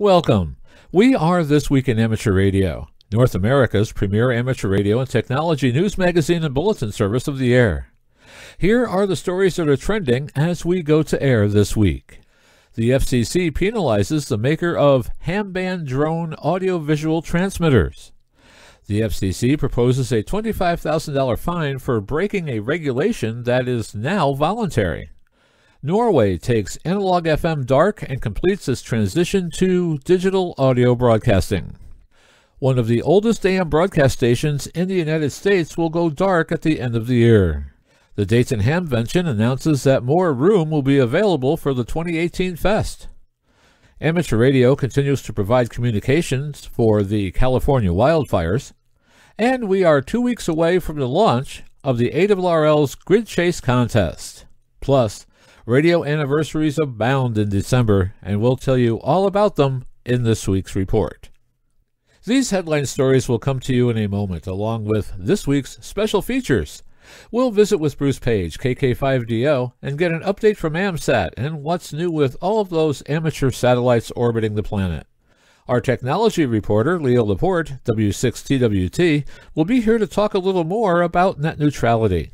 Welcome. We are This Week in Amateur Radio, North America's premier amateur radio and technology news magazine and bulletin service of the air. Here are the stories that are trending as we go to air this week. The FCC penalizes the maker of ham band drone audiovisual transmitters. The FCC proposes a $25,000 fine for breaking a regulation that is now voluntary. Norway takes analog FM dark and completes its transition to digital audio broadcasting. One of the oldest AM broadcast stations in the United States will go dark at the end of the year. The Dayton Hamvention announces that more room will be available for the 2018 Fest. Amateur radio continues to provide communications for the California wildfires, and we are two weeks away from the launch of the ARRL's Grid Chase contest. Plus, Radio anniversaries abound in December, and we'll tell you all about them in this week's report. These headline stories will come to you in a moment, along with this week's special features. We'll visit with Bruce Page, KK5DO, and get an update from AMSAT and what's new with all of those amateur satellites orbiting the planet. Our technology reporter, Leo Laporte, W6TWT, will be here to talk a little more about net neutrality.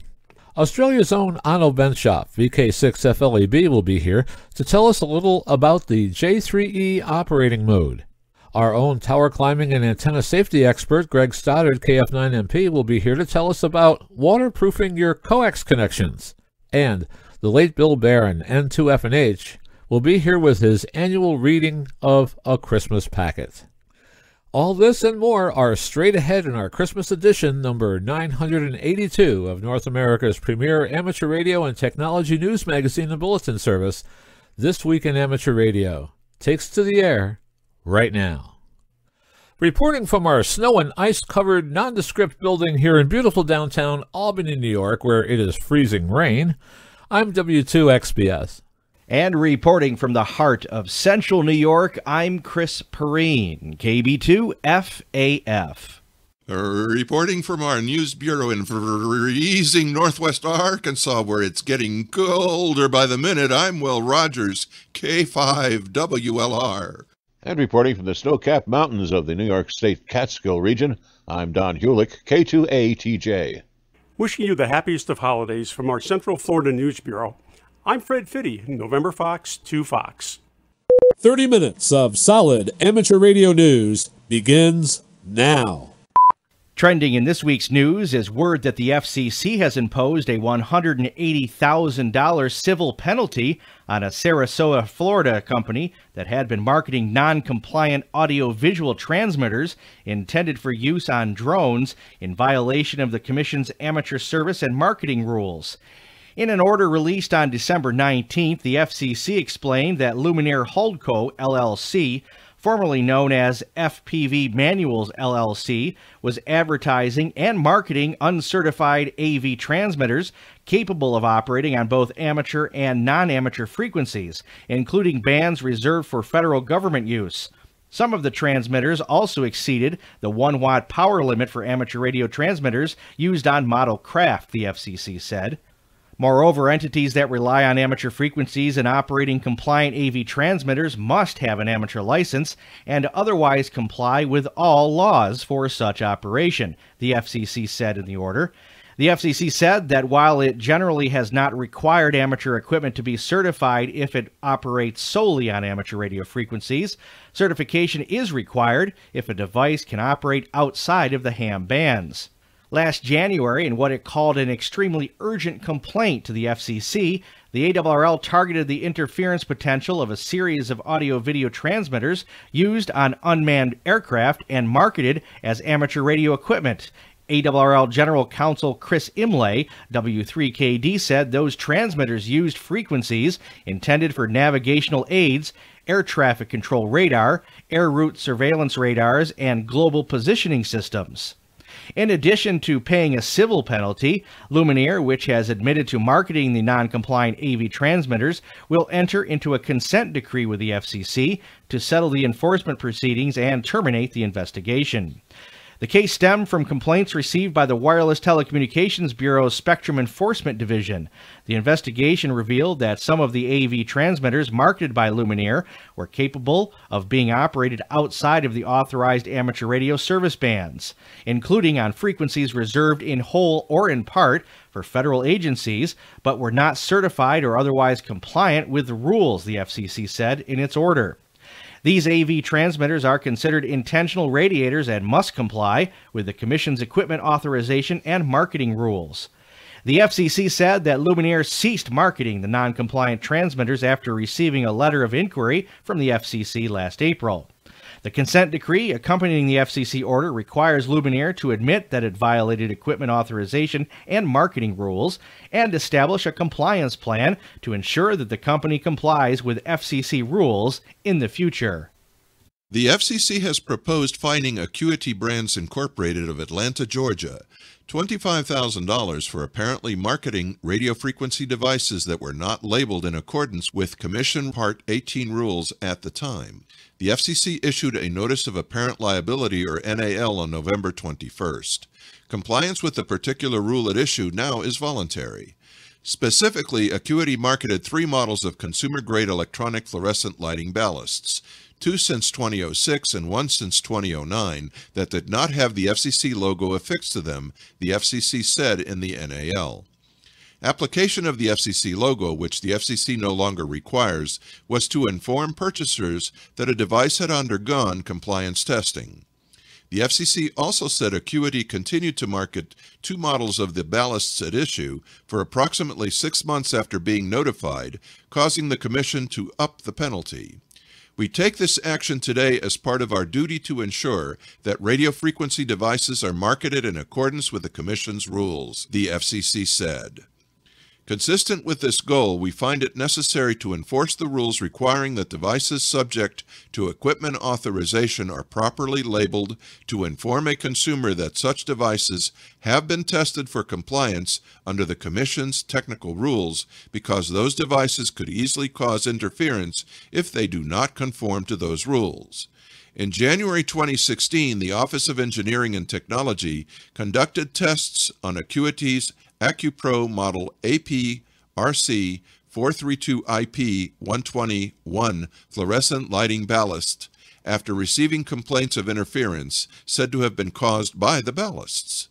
Australia's own Onno Benschop, VK6FLAB, will be here to tell us a little about the J3E operating mode. Our own tower climbing and antenna safety expert, Greg Stoddard, KF9MP, will be here to tell us about waterproofing your coax connections. And the late Bill Baran, N2FNH, will be here with his annual reading of A Christmas Packet. All this and more are straight ahead in our Christmas edition, number 982 of North America's premier amateur radio and technology news magazine and bulletin service, This Week in Amateur Radio, takes to the air right now. Reporting from our snow and ice covered nondescript building here in beautiful downtown Albany, New York, where it is freezing rain, I'm W2XBS. And reporting from the heart of central New York, I'm Chris Perrine, KB2FAF. Uh, reporting from our news bureau in freezing northwest Arkansas, where it's getting colder by the minute, I'm Will Rogers, K5WLR. And reporting from the snow capped mountains of the New York State Catskill region, I'm Don Hulick, K2ATJ. Wishing you the happiest of holidays from our Central Florida News Bureau. I'm Fred Fitte, November Fox 2 Fox. 30 minutes of solid amateur radio news begins now. Trending in this week's news is word that the FCC has imposed a $180,000 civil penalty on a Sarasota, Florida company that had been marketing non compliant audio visual transmitters intended for use on drones in violation of the Commission's amateur service and marketing rules. In an order released on December 19th, the FCC explained that Luminaire Holdco LLC, formerly known as FPV Manuals LLC, was advertising and marketing uncertified AV transmitters capable of operating on both amateur and non amateur frequencies, including bands reserved for federal government use. Some of the transmitters also exceeded the 1 watt power limit for amateur radio transmitters used on model craft, the FCC said. Moreover, entities that rely on amateur frequencies and operating compliant AV transmitters must have an amateur license and otherwise comply with all laws for such operation, the FCC said in the order. The FCC said that while it generally has not required amateur equipment to be certified if it operates solely on amateur radio frequencies, certification is required if a device can operate outside of the ham bands. Last January, in what it called an extremely urgent complaint to the FCC, the ARRL targeted the interference potential of a series of audio video transmitters used on unmanned aircraft and marketed as amateur radio equipment. ARRL General Counsel Chris Imlay, W3KD, said those transmitters used frequencies intended for navigational aids, air traffic control radar, air route surveillance radars, and global positioning systems. In addition to paying a civil penalty, Luminaire, which has admitted to marketing the non compliant AV transmitters, will enter into a consent decree with the FCC to settle the enforcement proceedings and terminate the investigation. The case stemmed from complaints received by the Wireless Telecommunications Bureau's Spectrum Enforcement Division. The investigation revealed that some of the AV transmitters marketed by Luminaire were capable of being operated outside of the authorized amateur radio service bands, including on frequencies reserved in whole or in part for federal agencies, but were not certified or otherwise compliant with the rules, the FCC said in its order. These AV transmitters are considered intentional radiators and must comply with the Commission's equipment authorization and marketing rules. The FCC said that Luminaire ceased marketing the non compliant transmitters after receiving a letter of inquiry from the FCC last April. The consent decree accompanying the FCC order requires Luminaire to admit that it violated equipment authorization and marketing rules and establish a compliance plan to ensure that the company complies with FCC rules in the future. The FCC has proposed fining Acuity Brands Incorporated of Atlanta, Georgia, $25,000 for apparently marketing radio frequency devices that were not labeled in accordance with Commission Part 18 rules at the time. The FCC issued a Notice of Apparent Liability, or NAL, on November 21st. Compliance with the particular rule at issue now is voluntary. Specifically, Acuity marketed three models of consumer-grade electronic fluorescent lighting ballasts two since 2006 and one since 2009, that did not have the FCC logo affixed to them, the FCC said in the NAL. Application of the FCC logo, which the FCC no longer requires, was to inform purchasers that a device had undergone compliance testing. The FCC also said Acuity continued to market two models of the ballasts at issue for approximately six months after being notified, causing the Commission to up the penalty. We take this action today as part of our duty to ensure that radio frequency devices are marketed in accordance with the Commission's rules, the FCC said. Consistent with this goal, we find it necessary to enforce the rules requiring that devices subject to equipment authorization are properly labeled to inform a consumer that such devices have been tested for compliance under the Commission's technical rules because those devices could easily cause interference if they do not conform to those rules. In January 2016, the Office of Engineering and Technology conducted tests on Acuity's AccuPro model AP RC 432IP 121 fluorescent lighting ballast after receiving complaints of interference said to have been caused by the ballasts.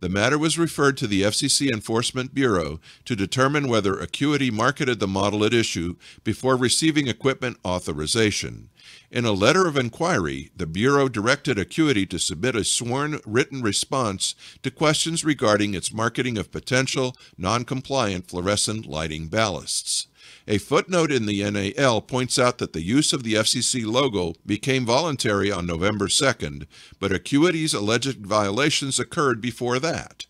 The matter was referred to the FCC Enforcement Bureau to determine whether Acuity marketed the model at issue before receiving equipment authorization. In a letter of inquiry, the Bureau directed Acuity to submit a sworn written response to questions regarding its marketing of potential non-compliant fluorescent lighting ballasts. A footnote in the NAL points out that the use of the FCC logo became voluntary on November 2nd, but Acuity's alleged violations occurred before that.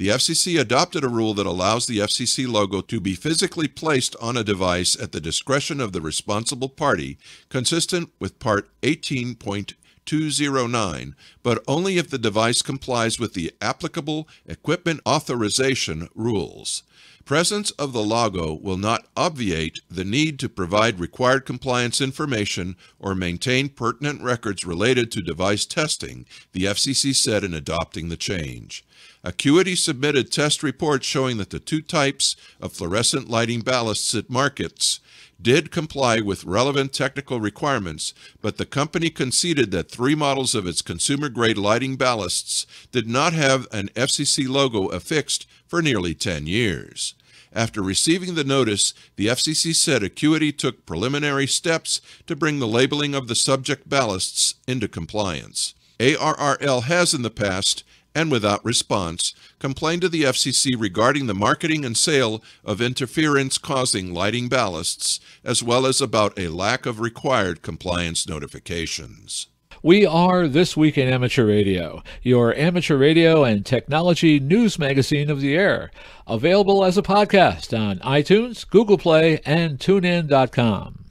The FCC adopted a rule that allows the FCC logo to be physically placed on a device at the discretion of the responsible party, consistent with Part 18.209, but only if the device complies with the applicable equipment authorization rules. Presence of the logo will not obviate the need to provide required compliance information or maintain pertinent records related to device testing, the FCC said in adopting the change. Acuity submitted test reports showing that the two types of fluorescent lighting ballasts it markets did comply with relevant technical requirements, but the company conceded that three models of its consumer-grade lighting ballasts did not have an FCC logo affixed for nearly 10 years. After receiving the notice, the FCC said Acuity took preliminary steps to bring the labeling of the subject ballasts into compliance. ARRL has in the past and without response, complained to the FCC regarding the marketing and sale of interference causing lighting ballasts, as well as about a lack of required compliance notifications. We are This Week in Amateur Radio, your amateur radio and technology news magazine of the air, available as a podcast on iTunes, Google Play, and TuneIn.com.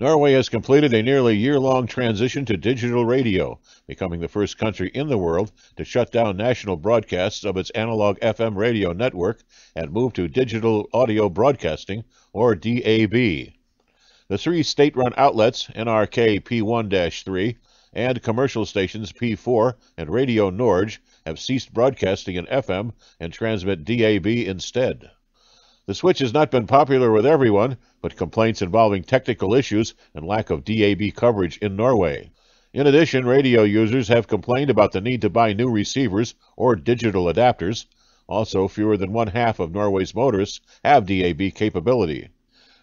Norway has completed a nearly year long transition to digital radio, becoming the first country in the world to shut down national broadcasts of its analog FM radio network and move to digital audio broadcasting, or DAB. The three state run outlets, NRK P1 3, and commercial stations P4 and Radio Norge have ceased broadcasting in FM and transmit DAB instead. The switch has not been popular with everyone, but complaints involving technical issues and lack of DAB coverage in Norway. In addition, radio users have complained about the need to buy new receivers or digital adapters. Also, fewer than one half of Norway's motorists have DAB capability.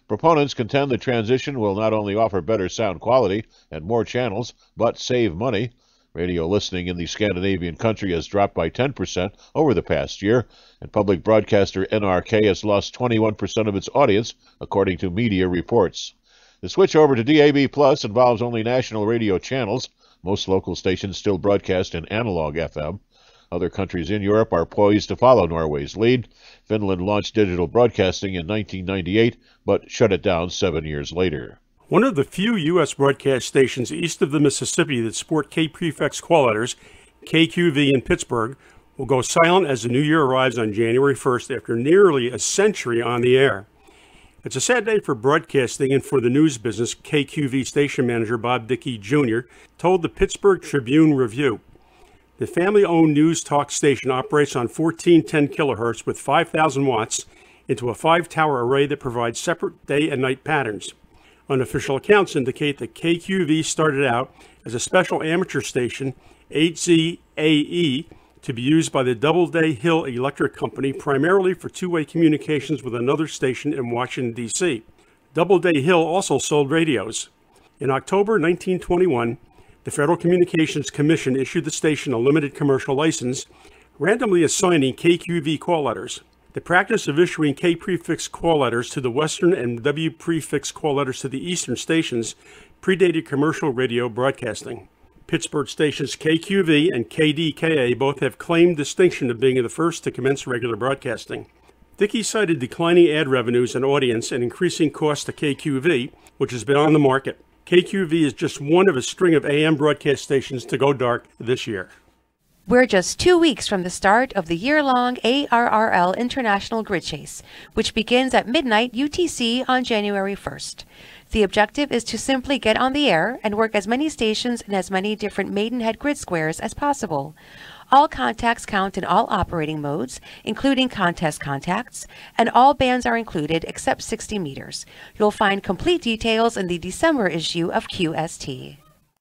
Proponents contend the transition will not only offer better sound quality and more channels, but save money. Radio listening in the Scandinavian country has dropped by 10% over the past year, and public broadcaster NRK has lost 21% of its audience, according to media reports. The switch over to DAB Plus involves only national radio channels. Most local stations still broadcast in analog FM. Other countries in Europe are poised to follow Norway's lead. Finland launched digital broadcasting in 1998, but shut it down seven years later. One of the few U.S. broadcast stations east of the Mississippi that sport K prefix call letters, KQV in Pittsburgh, will go silent as the new year arrives on January 1st after nearly a century on the air. It's a sad day for broadcasting and for the news business, KQV station manager Bob Dickey Jr. told the Pittsburgh Tribune Review. The family owned news talk station operates on 1410 kilohertz with 5,000 watts into a five tower array that provides separate day and night patterns. Unofficial accounts indicate that KQV started out as a special amateur station, 8ZAE, to be used by the Doubleday Hill Electric Company primarily for two way communications with another station in Washington, D.C. Doubleday Hill also sold radios. In October 1921, the Federal Communications Commission issued the station a limited commercial license, randomly assigning KQV call letters. The practice of issuing K prefix call letters to the Western and W prefix call letters to the Eastern stations predated commercial radio broadcasting. Pittsburgh stations KQV and KDKA both have claimed distinction of being the first to commence regular broadcasting. Dickey cited declining ad revenues and audience and increasing costs to KQV, which has been on the market. KQV is just one of a string of AM broadcast stations to go dark this year. We're just two weeks from the start of the year long ARRL International Grid Chase, which begins at midnight UTC on January 1st. The objective is to simply get on the air and work as many stations in as many different Maidenhead grid squares as possible. All contacts count in all operating modes, including contest contacts, and all bands are included except 60 meters. You'll find complete details in the December issue of QST.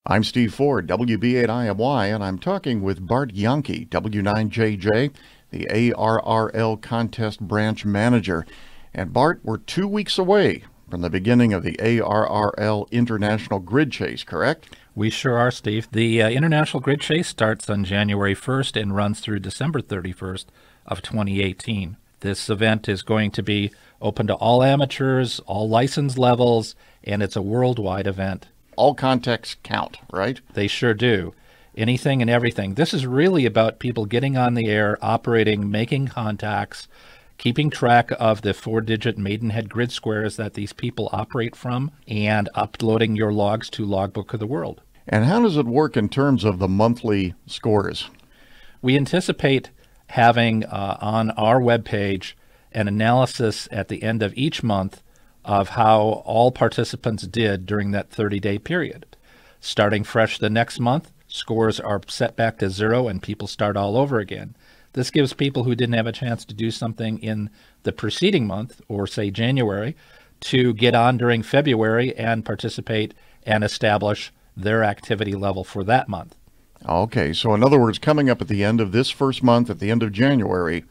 I'm Steve Ford, WB8IMY, and I'm talking with Bart Jahnke, W9JJ, the ARRL Contest Branch Manager. And Bart, we're two weeks away from the beginning of the ARRL International Grid Chase, correct? We sure are, Steve. The uh, International Grid Chase starts on January 1st and runs through December 31st of 2018. This event is going to be open to all amateurs, all license levels, and it's a worldwide event. All contacts count, right? They sure do. Anything and everything. This is really about people getting on the air, operating, making contacts, keeping track of the four digit Maidenhead grid squares that these people operate from, and uploading your logs to Logbook of the World. And how does it work in terms of the monthly scores? We anticipate having uh, on our webpage an analysis at the end of each month of how all participants did during that 30 day period. Starting fresh the next month, scores are set back to zero and people start all over again. This gives people who didn't have a chance to do something in the preceding month, or say January, to get on during February and participate and establish their activity level for that month. Okay, so in other words, coming up at the end of this first month, at the end of January,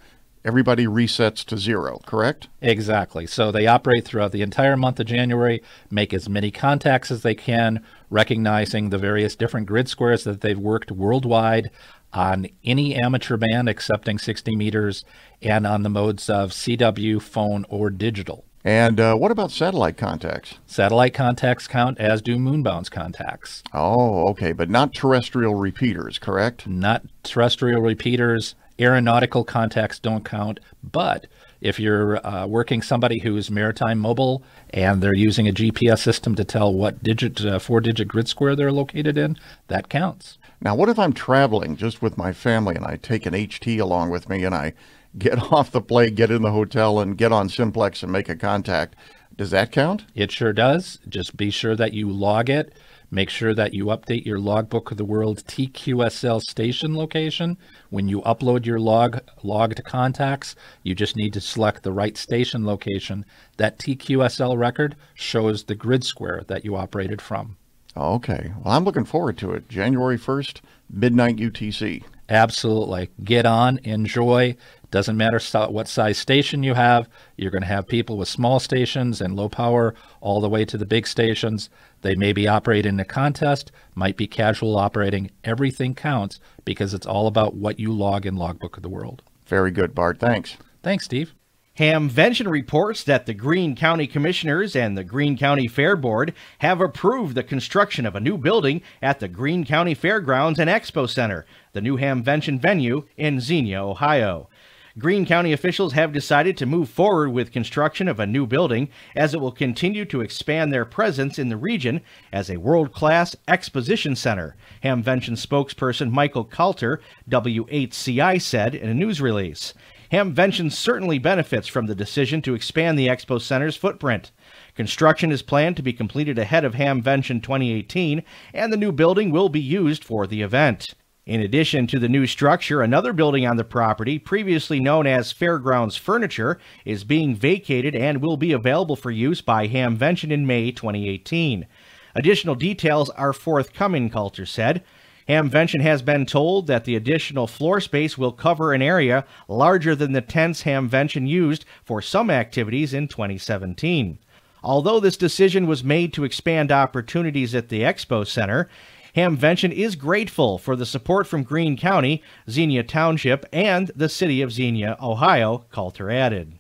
everybody resets to zero, correct? Exactly. So they operate throughout the entire month of January, make as many contacts as they can, recognizing the various different grid squares that they've worked worldwide on any amateur band accepting 60 meters and on the modes of CW, phone, or digital. And uh, what about satellite contacts? Satellite contacts count as do moonbounce contacts. Oh, okay, but not terrestrial repeaters, correct? Not terrestrial repeaters. Aeronautical contacts don't count, but if you're uh, working somebody who's maritime mobile and they're using a GPS system to tell what digit, uh, four digit grid square they're located in, that counts. Now, what if I'm traveling just with my family and I take an HT along with me and I get off the plane, get in the hotel, and get on Simplex and make a contact? Does that count? It sure does. Just be sure that you log it. Make sure that you update your Logbook of the World TQSL station location. When you upload your log log to contacts, you just need to select the right station location. That TQSL record shows the grid square that you operated from. Okay. Well, I'm looking forward to it. January 1st, midnight UTC. Absolutely. Get on, enjoy. Doesn't matter what size station you have. You're going to have people with small stations and low power all the way to the big stations. They may be operating in a contest, might be casual operating. Everything counts because it's all about what you log in Logbook of the World. Very good, Bart. Thanks. Thanks, Steve. Hamvention reports that the Greene County Commissioners and the Greene County Fair Board have approved the construction of a new building at the Greene County Fairgrounds and Expo Center, the new Hamvention venue in Xenia, Ohio. Greene County officials have decided to move forward with construction of a new building as it will continue to expand their presence in the region as a world-class exposition center, Hamvention spokesperson Michael Kalter, W8CI said in a news release. Hamvention certainly benefits from the decision to expand the Expo Center's footprint. Construction is planned to be completed ahead of Hamvention 2018, and the new building will be used for the event. In addition to the new structure, another building on the property, previously known as Fairgrounds Furniture, is being vacated and will be available for use by Hamvention in May 2018. Additional details are forthcoming, Kalter said. Hamvention has been told that the additional floor space will cover an area larger than the tents Hamvention used for some activities in 2017. Although this decision was made to expand opportunities at the Expo Center, Hamvention is grateful for the support from Greene County, Xenia Township, and the City of Xenia, Ohio, Kalter added.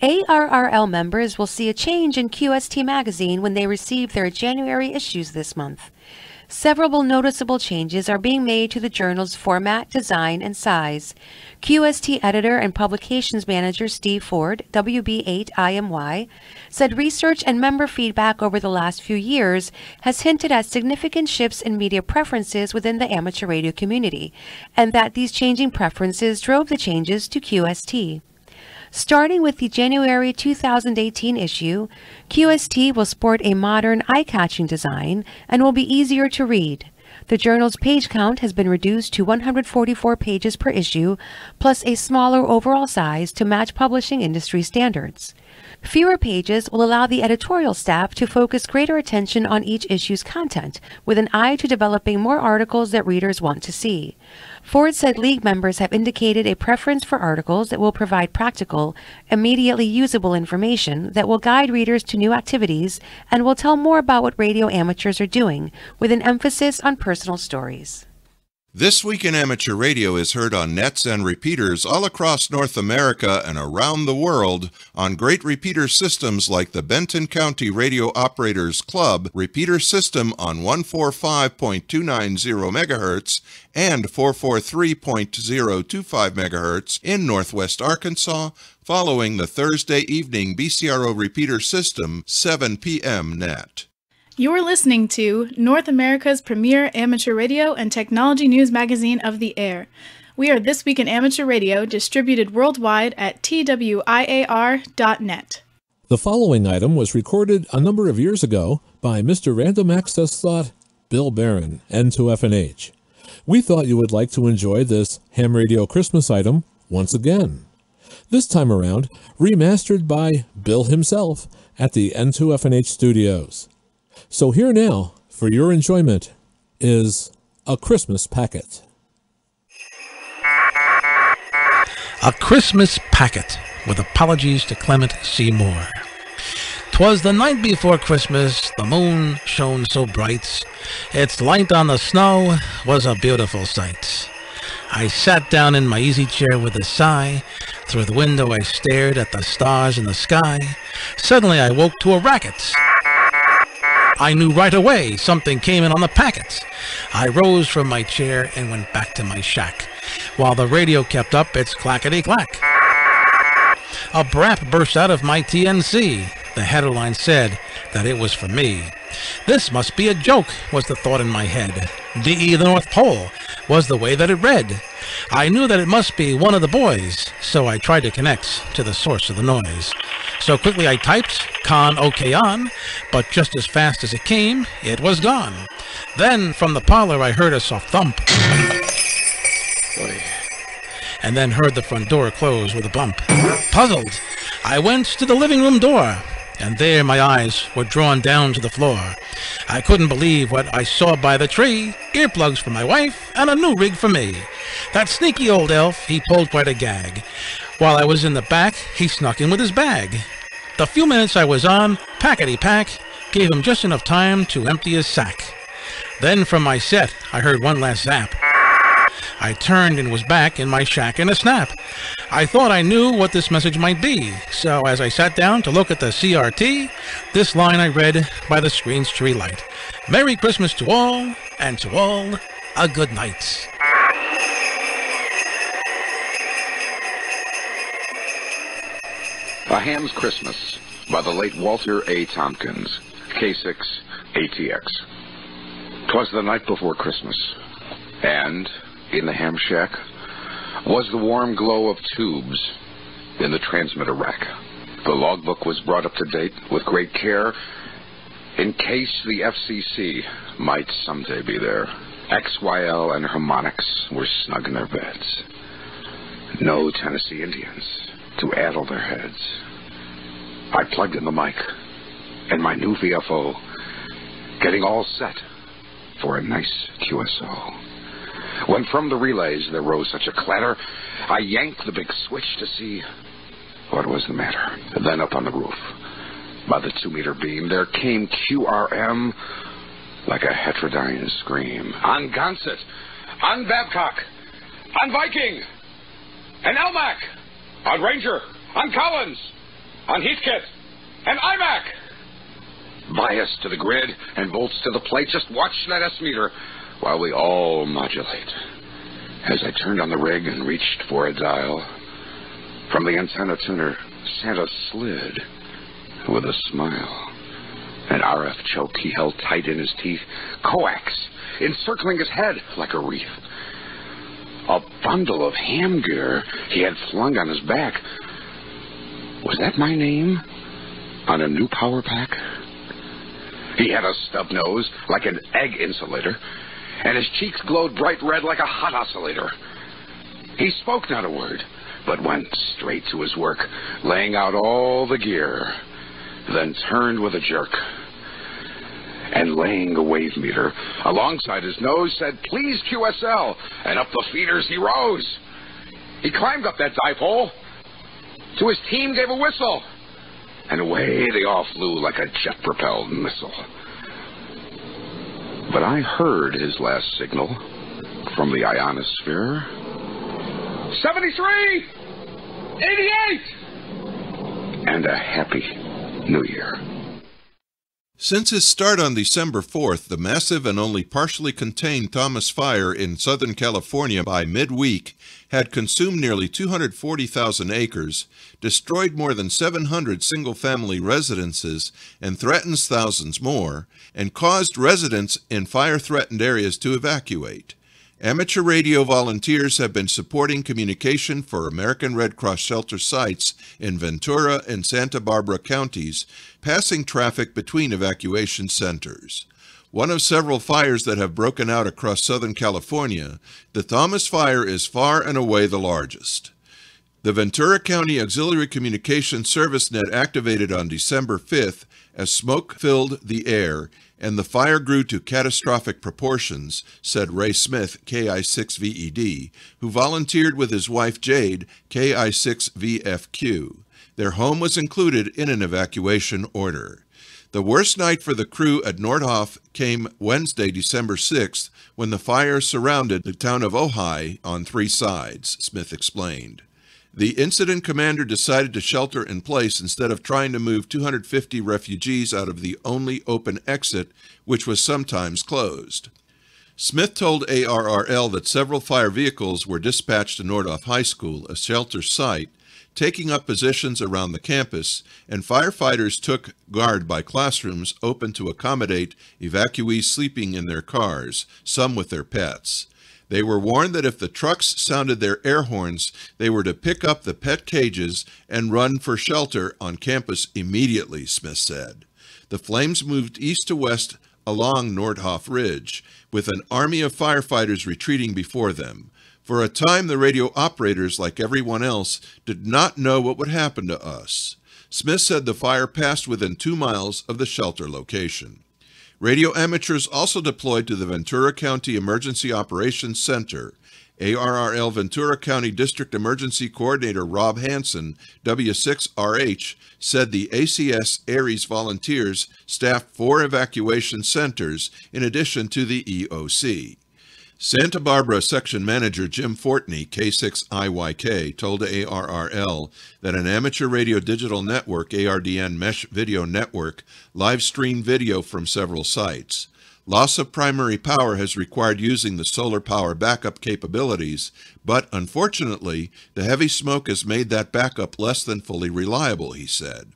ARRL members will see a change in QST Magazine when they receive their January issues this month. Several noticeable changes are being made to the journal's format, design, and size. QST editor and publications manager Steve Ford, WB8IMY, said research and member feedback over the last few years has hinted at significant shifts in media preferences within the amateur radio community, and that these changing preferences drove the changes to QST. Starting with the January 2018 issue, QST will sport a modern, eye-catching design and will be easier to read. The journal's page count has been reduced to 144 pages per issue, plus a smaller overall size to match publishing industry standards. Fewer pages will allow the editorial staff to focus greater attention on each issue's content, with an eye to developing more articles that readers want to see. Ford said League members have indicated a preference for articles that will provide practical, immediately usable information that will guide readers to new activities and will tell more about what radio amateurs are doing, with an emphasis on personal stories. This Week in Amateur Radio is heard on nets and repeaters all across North America and around the world on great repeater systems like the Benton County Radio Operators Club repeater system on 145.290 MHz and 443.025 MHz in Northwest Arkansas following the Thursday evening BCRO repeater system 7 p.m. net. You're listening to North America's premier amateur radio and technology news magazine of the air. We are This Week in Amateur Radio, distributed worldwide at twiar.net. The following item was recorded a number of years ago by Mr. Random Access Thought Bill Baran, N2FNH. We thought you would like to enjoy this ham radio Christmas item once again. This time around, remastered by Bill himself at the N2FNH studios. So here now, for your enjoyment, is A Christmas Packet. A Christmas Packet, with apologies to Clement C. Moore. Twas the night before Christmas, the moon shone so bright, its light on the snow was a beautiful sight. I sat down in my easy chair with a sigh. Through the window I stared at the stars in the sky. Suddenly I woke to a racket. I knew right away something came in on the packets. I rose from my chair and went back to my shack, while the radio kept up its clackety-clack. A brap burst out of my TNC. The headline said, that it was for me. This must be a joke, was the thought in my head. DE the North Pole was the way that it read. I knew that it must be one of the boys, so I tried to connect to the source of the noise. So quickly I typed con OK on, but just as fast as it came, it was gone. Then from the parlor I heard a soft thump. And then heard the front door close with a bump. Puzzled, I went to the living room door, and there my eyes were drawn down to the floor. I couldn't believe what I saw by the tree earplugs for my wife and a new rig for me. That sneaky old elf, he pulled quite a gag. While I was in the back, he snuck in with his bag. The few minutes I was on, packety pack, gave him just enough time to empty his sack. Then from my set, I heard one last zap. I turned and was back in my shack in a snap. I thought I knew what this message might be, so as I sat down to look at the CRT, this line I read by the screen's tree light. Merry Christmas to all, and to all, a good night. A Ham's Christmas by the late Walter A. Tompkins, K6 ATX. Twas the night before Christmas, and in the ham shack was the warm glow of tubes in the transmitter rack. The logbook was brought up to date with great care in case the FCC might someday be there. XYL and Harmonics were snug in their beds. No Tennessee Indians to addle their heads. I plugged in the mic and my new VFO, getting all set for a nice QSO. When from the relays there rose such a clatter, I yanked the big switch to see what was the matter. Then up on the roof, by the two meter beam, there came QRM like a heterodyne scream. On Gonset, on Babcock, on Viking, and Elmac, on Ranger, on Collins, on Heathkit, and Eimac. Bias to the grid and bolts to the plate. Just watch that S meter while we all modulate. As I turned on the rig and reached for a dial, from the antenna tuner, Santa slid with a smile. An RF choke he held tight in his teeth, coax encircling his head like a wreath. A bundle of ham gear he had flung on his back. Was that my name on a new power pack? He had a stub nose like an egg insulator, and his cheeks glowed bright red like a hot oscillator. He spoke not a word, but went straight to his work, laying out all the gear, then turned with a jerk. And laying a wave meter alongside his nose, said, Please, QSL. And up the feeders he rose. He climbed up that dipole. To his team gave a whistle. And away they all flew like a jet propelled missile. But I heard his last signal from the ionosphere 73! 88! And a happy new year. Since his start on December 4th, the massive and only partially contained Thomas Fire in Southern California by midweek had consumed nearly 240,000 acres, destroyed more than 700 single family residences, and threatens thousands more, and caused residents in fire threatened areas to evacuate. Amateur radio volunteers have been supporting communication for American Red Cross shelter sites in Ventura and Santa Barbara counties, passing traffic between evacuation centers. One of several fires that have broken out across Southern California, the Thomas Fire is far and away the largest. The Ventura County Auxiliary Communication Service Net activated on December 5th as smoke filled the air and the fire grew to catastrophic proportions, said Ray Smith, KI6VED, who volunteered with his wife Jade, KI6VFQ. Their home was included in an evacuation order. The worst night for the crew at Nordhoff came Wednesday, December 6th, when the fire surrounded the town of Ojai on three sides, Smith explained. The incident commander decided to shelter in place instead of trying to move 250 refugees out of the only open exit, which was sometimes closed. Smith told ARRL that several fire vehicles were dispatched to Nordhoff High School, a shelter site, taking up positions around the campus, and firefighters took guard by classrooms open to accommodate evacuees sleeping in their cars, some with their pets. They were warned that if the trucks sounded their air horns, they were to pick up the pet cages and run for shelter on campus immediately, Smith said. The flames moved east to west along Nordhoff Ridge, with an army of firefighters retreating before them. For a time, the radio operators, like everyone else, did not know what would happen to us. Smith said the fire passed within two miles of the shelter location. Radio amateurs also deployed to the Ventura County Emergency Operations Center. ARRL Ventura County District Emergency Coordinator Rob Hanson, W6RH, said the ACS ARES volunteers staffed four evacuation centers in addition to the EOC. Santa Barbara Section Manager Jim Fortney, K6IYK, told ARRL that an amateur radio digital network, ARDN Mesh Video Network, live streamed video from several sites. Loss of primary power has required using the solar power backup capabilities, but unfortunately, the heavy smoke has made that backup less than fully reliable, he said.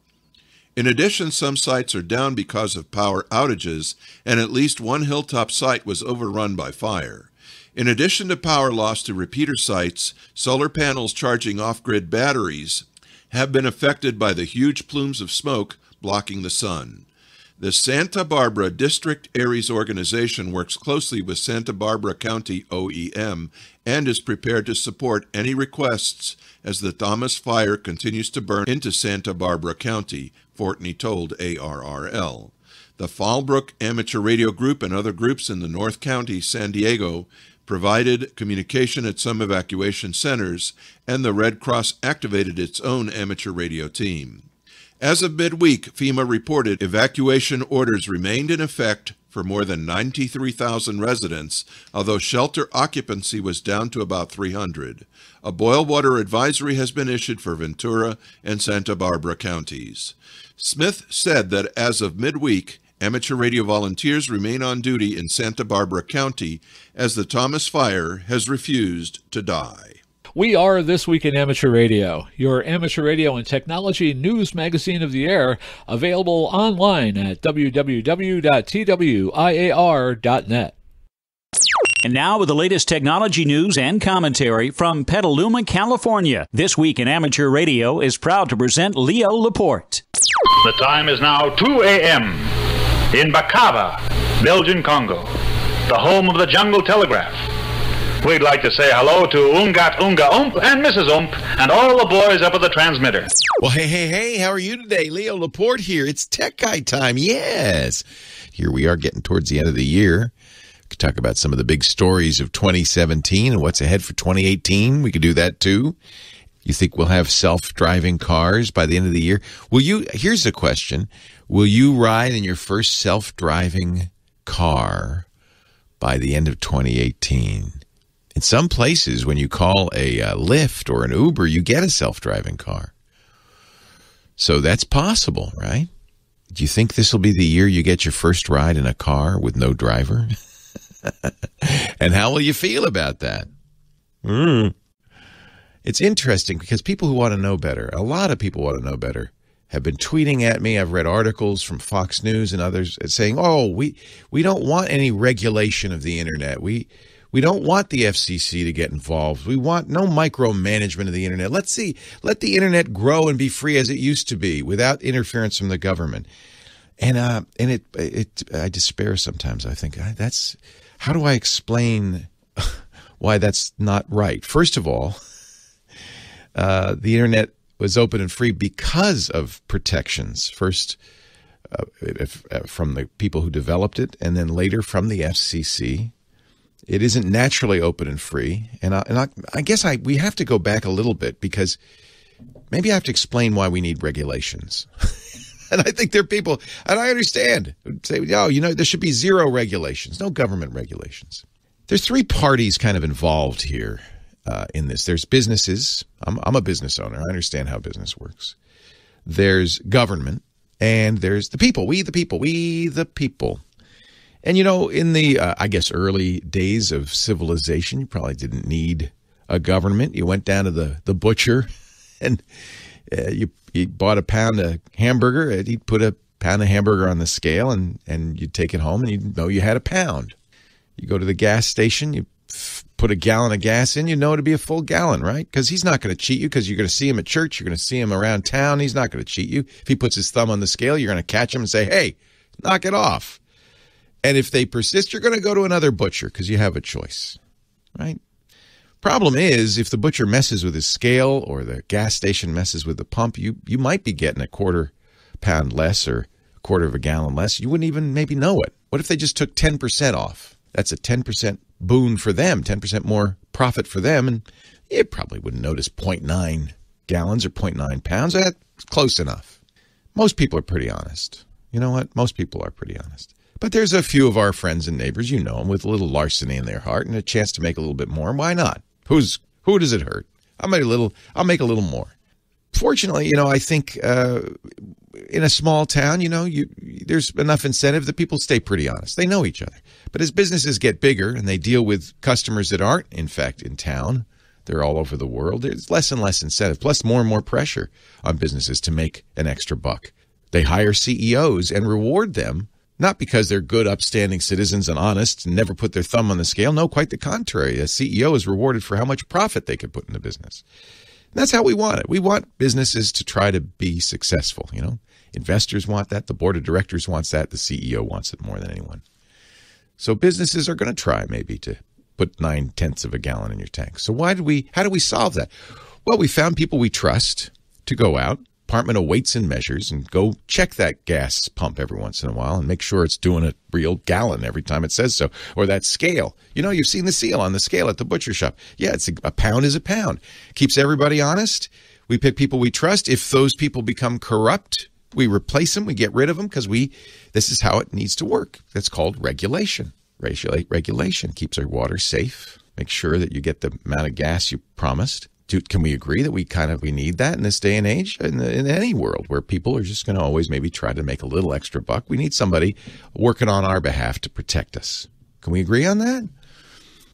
In addition, some sites are down because of power outages, and at least one hilltop site was overrun by fire. In addition to power loss to repeater sites, solar panels charging off-grid batteries have been affected by the huge plumes of smoke blocking the sun. The Santa Barbara District ARES organization works closely with Santa Barbara County OEM and is prepared to support any requests as the Thomas Fire continues to burn into Santa Barbara County, Fortney told ARRL. The Fallbrook Amateur Radio Group and other groups in the North County, San Diego, provided communication at some evacuation centers, and the Red Cross activated its own amateur radio team. As of midweek, FEMA reported evacuation orders remained in effect for more than 93,000 residents, although shelter occupancy was down to about 300. A boil water advisory has been issued for Ventura and Santa Barbara counties. Smith said that as of midweek, Amateur radio volunteers remain on duty in Santa Barbara County as the Thomas Fire has refused to die. We are This Week in Amateur Radio, your amateur radio and technology news magazine of the air, available online at www.twiar.net. And now with the latest technology news and commentary from Petaluma, California. This Week in Amateur Radio is proud to present Leo Laporte. The time is now 2 a.m. in Bukavu, Belgian Congo, the home of the Jungle Telegraph. We'd like to say hello to Ungat Unga Ump and Mrs. Ump and all the boys up at the transmitter. Well, hey, hey, hey, how are you today? Leo Laporte here. It's Tech Guy time. Yes. Here we are getting towards the end of the year. We could talk about some of the big stories of 2017 and what's ahead for 2018. We could do that too. You think we'll have self-driving cars by the end of the year? Will you Here's a question. Will you ride in your first self-driving car by the end of 2018? In some places, when you call a uh, Lyft or an Uber, you get a self driving car. So that's possible, right? Do you think this will be the year you get your first ride in a car with no driver? and how will you feel about that? Mm. It's interesting because people who want to know better, a lot of people want to know better, have been tweeting at me. I've read articles from Fox News and others saying, "Oh, we we don't want any regulation of the internet. We we don't want the FCC to get involved. We want no micromanagement of the internet. Let's see, let the internet grow and be free as it used to be without interference from the government. And uh, and it it I despair sometimes. I think that's how do I explain why that's not right? First of all, uh, the internet was open and free because of protections. First. Uh, if, uh, from the people who developed it, and then later from the FCC, it isn't naturally open and free. And, I, and I, I guess I we have to go back a little bit because maybe I have to explain why we need regulations. and I think there are people, and I understand, say, oh, you know, there should be zero regulations, no government regulations. There's three parties kind of involved here uh, in this. There's businesses. I'm, I'm a business owner. I understand how business works. There's government, and there's the people. We, the people. We, the people. And you know, in the uh, I guess early days of civilization, you probably didn't need a government. You went down to the the butcher and uh, you you bought a pound of hamburger, and he'd put a pound of hamburger on the scale, and and you'd take it home, and you'd know you had a pound. You go to the gas station, you put a gallon of gas in, you know it'd be a full gallon, right? Because he's not going to cheat you because you're going to see him at church, you're going to see him around town. He's not going to cheat you. If he puts his thumb on the scale, you're going to catch him and say, hey, knock it off. And if they persist, you're going to go to another butcher because you have a choice, right? Problem is, if the butcher messes with his scale or the gas station messes with the pump, you you might be getting a quarter pound less or a quarter of a gallon less. You wouldn't even maybe know it. What if they just took 10% off? That's a 10% boon for them, 10% more profit for them, and you probably wouldn't notice 0.9 gallons or 0.9 pounds. That's close enough. Most people are pretty honest. You know what? Most people are pretty honest. But there's a few of our friends and neighbors, you know them, with a little larceny in their heart and a chance to make a little bit more. Why not? Who's who does it hurt? I'll make a little. I'll make a little more. Fortunately, you know, I think uh, in a small town, you know, you there's enough incentive that people stay pretty honest. They know each other. But as businesses get bigger and they deal with customers that aren't, in fact, in town, they're all over the world. There's less and less incentive, plus more and more pressure on businesses to make an extra buck. They hire CEOs and reward them not because they're good, upstanding citizens and honest and never put their thumb on the scale. No, quite the contrary. A CEO is rewarded for how much profit they could put in the business. That's how we want it. We want businesses to try to be successful. You know, investors want that. The board of directors wants that. The CEO wants it more than anyone. So businesses are going to try maybe to put nine tenths of a gallon in your tank. So why did we? How do we solve that? Well, we found people we trust to go out Department of Weights and Measures and go check that gas pump every once in a while and make sure it's doing a real gallon every time it says so. Or that scale. You know, you've seen the seal on the scale at the butcher shop. Yeah, it's a, a pound is a pound. Keeps everybody honest. We pick people we trust. If those people become corrupt, we replace them, we get rid of them because we this is how it needs to work. That's called regulation. Regulate regulation keeps our water safe. Make sure that you get the amount of gas you promised do, can we agree that we kind of we need that in this day and age in, in any world where people are just going to always maybe try to make a little extra buck we need somebody working on our behalf to protect us can we agree on that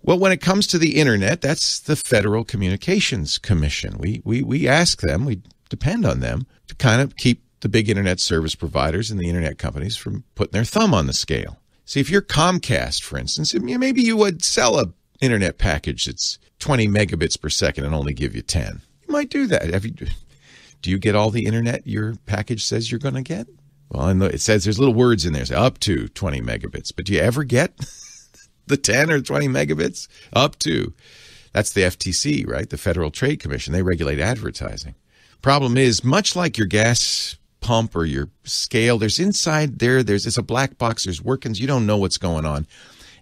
well when it comes to the internet that's the federal communications commission we we, we ask them we depend on them to kind of keep the big internet service providers and the internet companies from putting their thumb on the scale see if you're comcast for instance maybe you would sell a internet package that's 20 megabits per second and only give you 10. You might do that. Have you, do you get all the internet your package says you're going to get? Well, and it says there's little words in there, say up to 20 megabits. But do you ever get the 10 or 20 megabits? Up to. That's the FTC, right? The Federal Trade Commission. They regulate advertising. Problem is, much like your gas pump or your scale, there's inside there, there's it's a black box, there's workings, you don't know what's going on.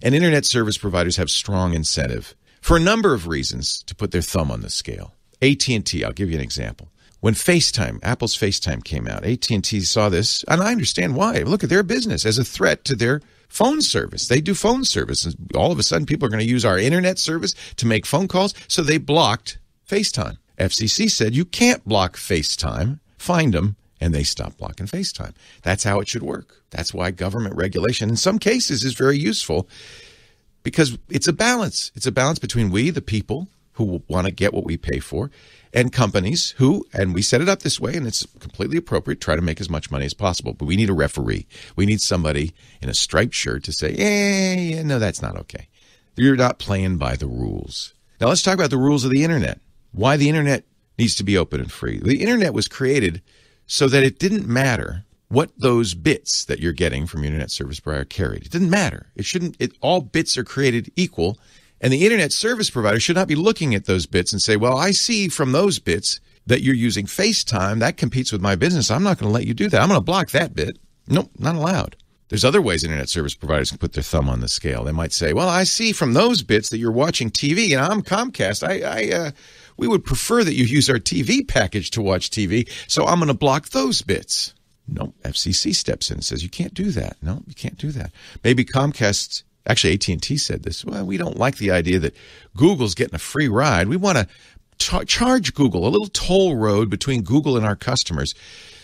And internet service providers have strong incentive for a number of reasons to put their thumb on the scale. AT&T, I'll give you an example. When FaceTime, Apple's FaceTime came out, AT&T saw this, and I understand why. Look at their business as a threat to their phone service. They do phone service, and all of a sudden people are going to use our internet service to make phone calls, so they blocked FaceTime. FCC said you can't block FaceTime. Fined them, and they stop blocking FaceTime. That's how it should work. That's why government regulation, in some cases, is very useful because it's a balance. It's a balance between we, the people, who want to get what we pay for, and companies who, and we set it up this way, and it's completely appropriate, try to make as much money as possible. But we need a referee. We need somebody in a striped shirt to say, yeah, no, that's not okay. You're not playing by the rules. Now let's talk about the rules of the internet. Why the internet needs to be open and free. The internet was created so that it didn't matter what those bits that you're getting from your internet service provider carried. It didn't matter. It shouldn't. It, all bits are created equal, and the internet service provider should not be looking at those bits and say, "Well, I see from those bits that you're using FaceTime. That competes with my business. I'm not going to let you do that. I'm going to block that bit." Nope, not allowed. There's other ways internet service providers can put their thumb on the scale. They might say, "Well, I see from those bits that you're watching TV, and I'm Comcast. I, I uh, we would prefer that you use our TV package to watch TV, so I'm going to block those bits." No, FCC steps in and says you can't do that. No, you can't do that. Maybe Comcast, actually AT&T said this. Well, we don't like the idea that Google's getting a free ride. We want to ch- charge Google a little toll road between Google and our customers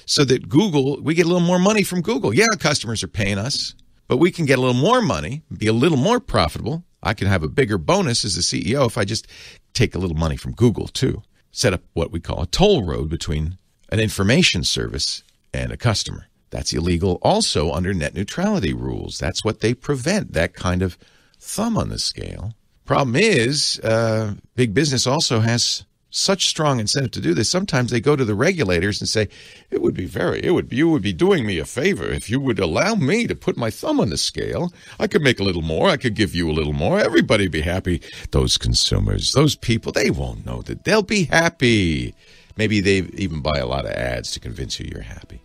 so that Google, we get a little more money from Google. Yeah, customers are paying us, but we can get a little more money, be a little more profitable. I can have a bigger bonus as a CEO if I just take a little money from Google too. set up what we call a toll road between an information service and a customer. That's illegal also under net neutrality rules. That's what they prevent, that kind of thumb on the scale. Problem is, uh, big business also has such strong incentive to do this. Sometimes they go to the regulators and say, "It would be very, it would, be you would be doing me a favor if you would allow me to put my thumb on the scale. I could make a little more. I could give you a little more. Everybody be happy. Those consumers, those people, they won't know that. They'll be happy. Maybe they even buy a lot of ads to convince you you're happy.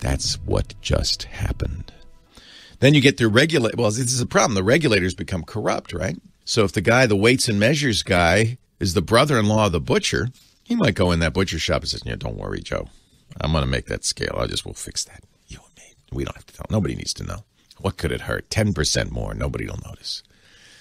That's what just happened. Then you get the regulate. Well, this is a problem. The regulators become corrupt, right? So if the guy, the weights and measures guy, is the brother-in-law of the butcher, he might go in that butcher shop and says, "Yeah, don't worry, Joe. I'm going to make that scale. I just will fix that. You and me. We don't have to tell. Nobody needs to know. What could it hurt? Ten percent more. Nobody will notice."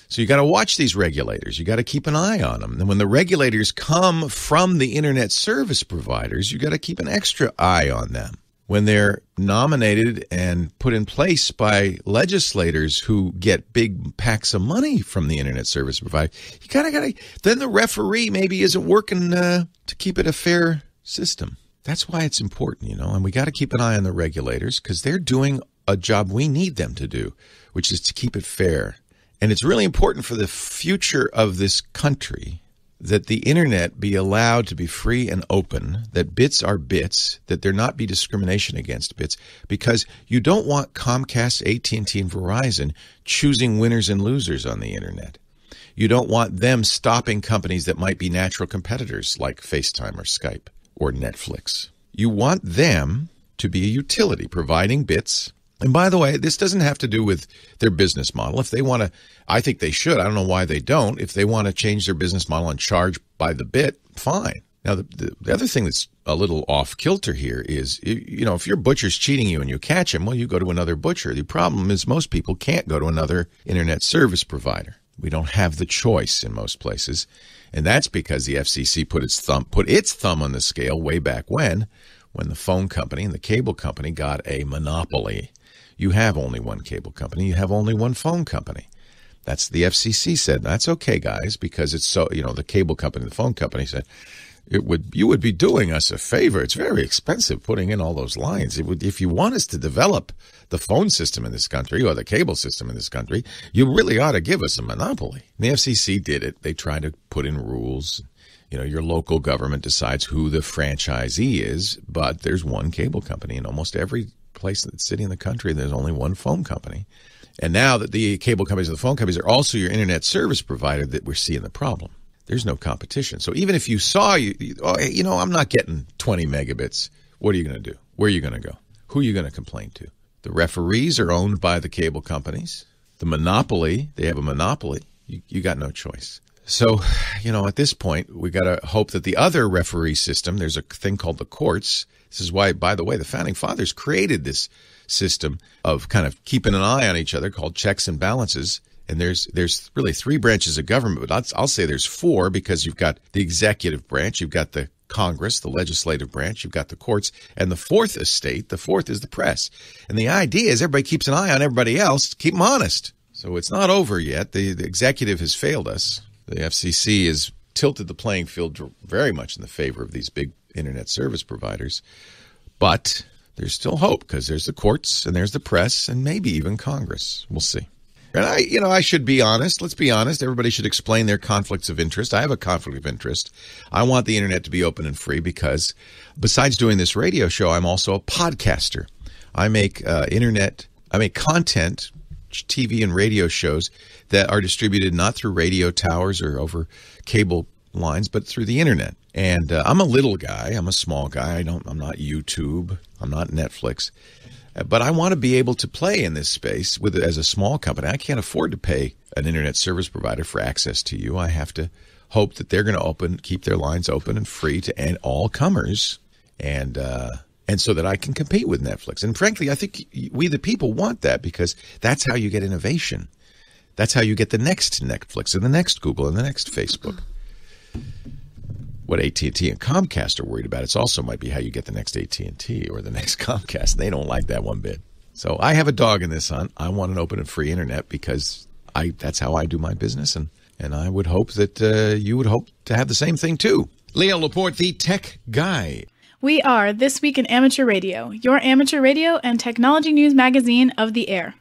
So you got to watch these regulators. You got to keep an eye on them. And when the regulators come from the internet service providers, you got to keep an extra eye on them. When they're nominated and put in place by legislators who get big packs of money from the internet service provider, you kind of got to. Then the referee maybe isn't working uh, to keep it a fair system. That's why it's important, you know. And we got to keep an eye on the regulators because they're doing a job we need them to do, which is to keep it fair and it's really important for the future of this country that the internet be allowed to be free and open, that bits are bits, that there not be discrimination against bits, because you don't want Comcast, AT&T, and Verizon choosing winners and losers on the internet. You don't want them stopping companies that might be natural competitors like FaceTime or Skype or Netflix. You want them to be a utility providing bits and by the way, this doesn't have to do with their business model. If they want to, I think they should. I don't know why they don't. If they want to change their business model and charge by the bit, fine. Now, the, the, the, other thing that's a little off kilter here is, you know, if your butcher's cheating you and you catch him, well, you go to another butcher. The problem is most people can't go to another internet service provider. We don't have the choice in most places, and that's because the FCC put its thumb put its thumb on the scale way back when, when the phone company and the cable company got a monopoly you have only one cable company, you have only one phone company. That's the FCC said. That's okay, guys, because it's so, you know, the cable company, the phone company said, it would you would be doing us a favor. It's very expensive putting in all those lines. It would if you want us to develop the phone system in this country or the cable system in this country, you really ought to give us a monopoly. And the FCC did it. They tried to put in rules. You know, your local government decides who the franchisee is, but there's one cable company in almost every place the city in the country, there's only one phone company. And now that the cable companies and the phone companies are also your internet service provider, that we're seeing the problem. There's no competition. So even if you saw you, oh, you know, I'm not getting 20 megabits. What are you going to do? Where are you going to go? Who are you going to complain to? The referees are owned by the cable companies. The monopoly, they have a monopoly. You, you got no choice. So, you know, at this point, we got to hope that the other referee system, there's a thing called the courts, this is why, by the way, the founding fathers created this system of kind of keeping an eye on each other called checks and balances. And there's there's really three branches of government, but I'll, I'll say there's four because you've got the executive branch, you've got the Congress, the legislative branch, you've got the courts, and the fourth estate, the fourth is the press. And the idea is everybody keeps an eye on everybody else, keep them honest. So it's not over yet. The, the executive has failed us. The FCC has tilted the playing field very much in the favor of these big internet service providers. But there's still hope because there's the courts and there's the press and maybe even Congress. We'll see. And I, you know, I should be honest. Let's be honest. Everybody should explain their conflicts of interest. I have a conflict of interest. I want the internet to be open and free because, besides doing this radio show, I'm also a podcaster. I make uh, internet, I make content, TV and radio shows that are distributed not through radio towers or over cable lines, but through the internet. And uh, I'm a little guy. I'm a small guy. I don't. I'm not YouTube. I'm not Netflix. Uh, but I want to be able to play in this space with as a small company. I can't afford to pay an internet service provider for access to you. I have to hope that they're going to open, keep their lines open and free to and all comers, and uh, and so that I can compete with Netflix. And frankly, I think we the people want that because that's how you get innovation. That's how you get the next Netflix and the next Google and the next Facebook what AT&T and Comcast are worried about. It's also might be how you get the next AT&T or the next Comcast. They don't like that one bit. So I have a dog in this hunt. I want an open and free internet because I that's how I do my business, and and I would hope that uh, you would hope to have the same thing too. Leo Laporte, the tech guy. We are This Week in Amateur Radio, your amateur radio and technology news magazine of the air.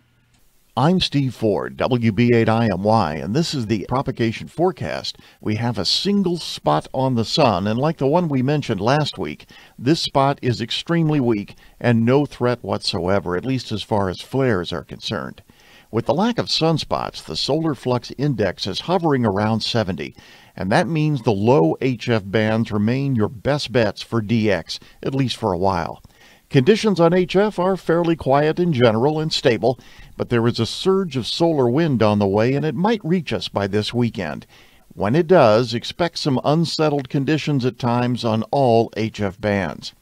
I'm Steve Ford, WB8IMY, and this is the propagation forecast. We have a single spot on the sun, and like the one we mentioned last week, this spot is extremely weak and no threat whatsoever, at least as far as flares are concerned. With the lack of sunspots, the solar flux index is hovering around 70, and that means the low HF bands remain your best bets for DX, at least for a while. Conditions on HF are fairly quiet in general and stable, but there is a surge of solar wind on the way and it might reach us by this weekend. When it does, expect some unsettled conditions at times on all HF bands.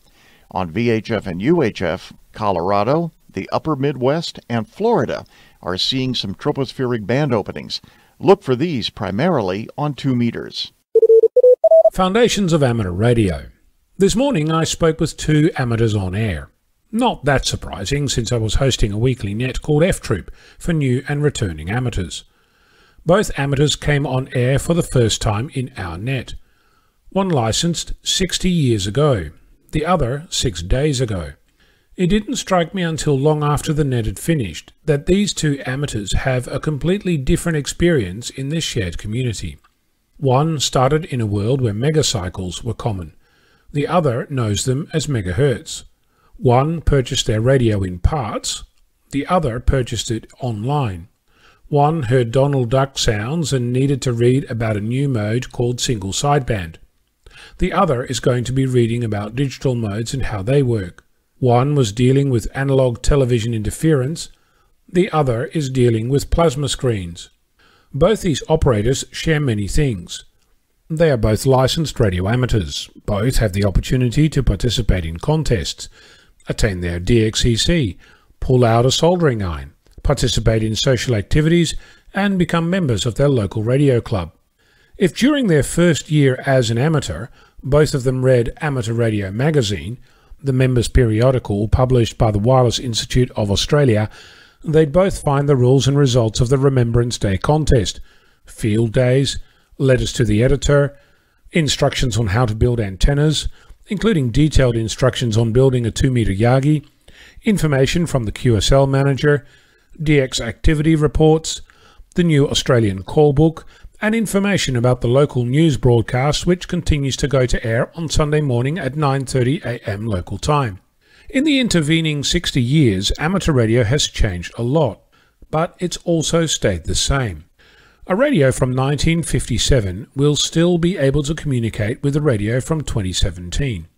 On VHF and UHF, Colorado, the upper Midwest, and Florida are seeing some tropospheric band openings. Look for these primarily on 2 meters. Foundations of Amateur Radio. This morning I spoke with two amateurs on air. Not that surprising since I was hosting a weekly net called F Troop for new and returning amateurs. Both amateurs came on air for the first time in our net. One licensed 60 years ago, the other six days ago. It didn't strike me until long after the net had finished that these two amateurs have a completely different experience in this shared community. One started in a world where megacycles were common. The other knows them as megahertz. One purchased their radio in parts, the other purchased it online. One heard Donald Duck sounds and needed to read about a new mode called single sideband. The other is going to be reading about digital modes and how they work. One was dealing with analog television interference, the other is dealing with plasma screens. Both these operators share many things. They are both licensed radio amateurs. Both have the opportunity to participate in contests, attain their DXCC, pull out a soldering iron, participate in social activities, and become members of their local radio club. If during their first year as an amateur, both of them read Amateur Radio Magazine, the members' periodical published by the Wireless Institute of Australia, they'd both find the rules and results of the Remembrance Day contest, field days, letters to the editor, instructions on how to build antennas, including detailed instructions on building a 2 meter Yagi, information from the QSL manager, DX activity reports, the new Australian call book, and information about the local news broadcast which continues to go to air on Sunday morning at 9:30 a.m. local time. In the intervening 60 years, amateur radio has changed a lot, but it's also stayed the same. A radio from 1957 will still be able to communicate with a radio from 2017.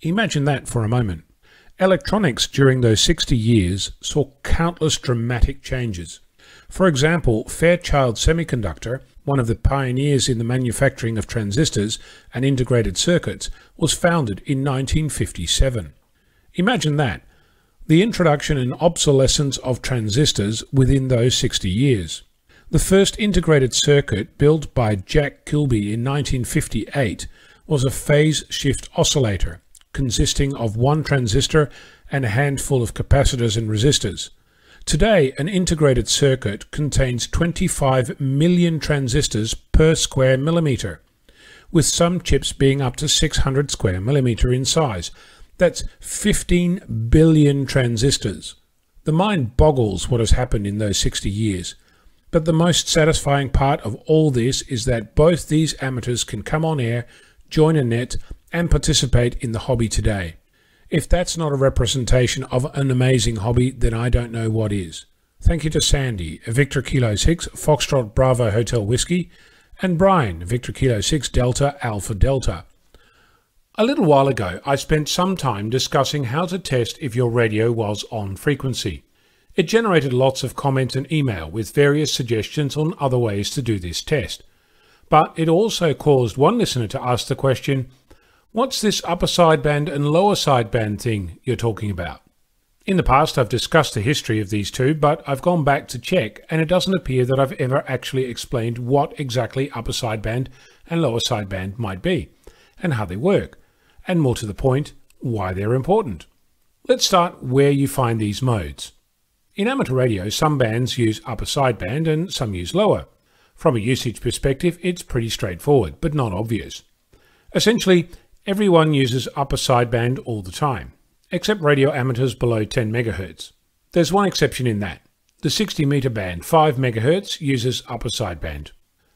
Imagine that for a moment. Electronics during those 60 years saw countless dramatic changes. For example, Fairchild Semiconductor, one of the pioneers in the manufacturing of transistors and integrated circuits, was founded in 1957. Imagine that the introduction and obsolescence of transistors within those 60 years. The first integrated circuit, built by Jack Kilby in 1958, was a phase shift oscillator consisting of one transistor and a handful of capacitors and resistors. Today, an integrated circuit contains 25 million transistors per square millimeter, with some chips being up to 600 square millimeter in size. That's 15 billion transistors. The mind boggles what has happened in those 60 years. But the most satisfying part of all this is that both these amateurs can come on air, join a net, and participate in the hobby today. If that's not a representation of an amazing hobby, then I don't know what is. Thank you to Sandy, Victor Kilo 6, Foxtrot Bravo Hotel Whiskey, and Brian, Victor Kilo 6 Delta Alpha Delta. A little while ago, I spent some time discussing how to test if your radio was on frequency. It generated lots of comments and email with various suggestions on other ways to do this test. But it also caused one listener to ask the question, What's this upper sideband and lower sideband thing you're talking about? In the past, I've discussed the history of these two, but I've gone back to check, and it doesn't appear that I've ever actually explained what exactly upper sideband and lower sideband might be, and how they work, and more to the point, why they're important. Let's start where you find these modes. In amateur radio, some bands use upper sideband and some use lower. From a usage perspective, it's pretty straightforward, but not obvious. Essentially, everyone uses upper sideband all the time, except radio amateurs below 10 MHz. There's one exception in that. The 60 meter band, 5 MHz, uses upper sideband.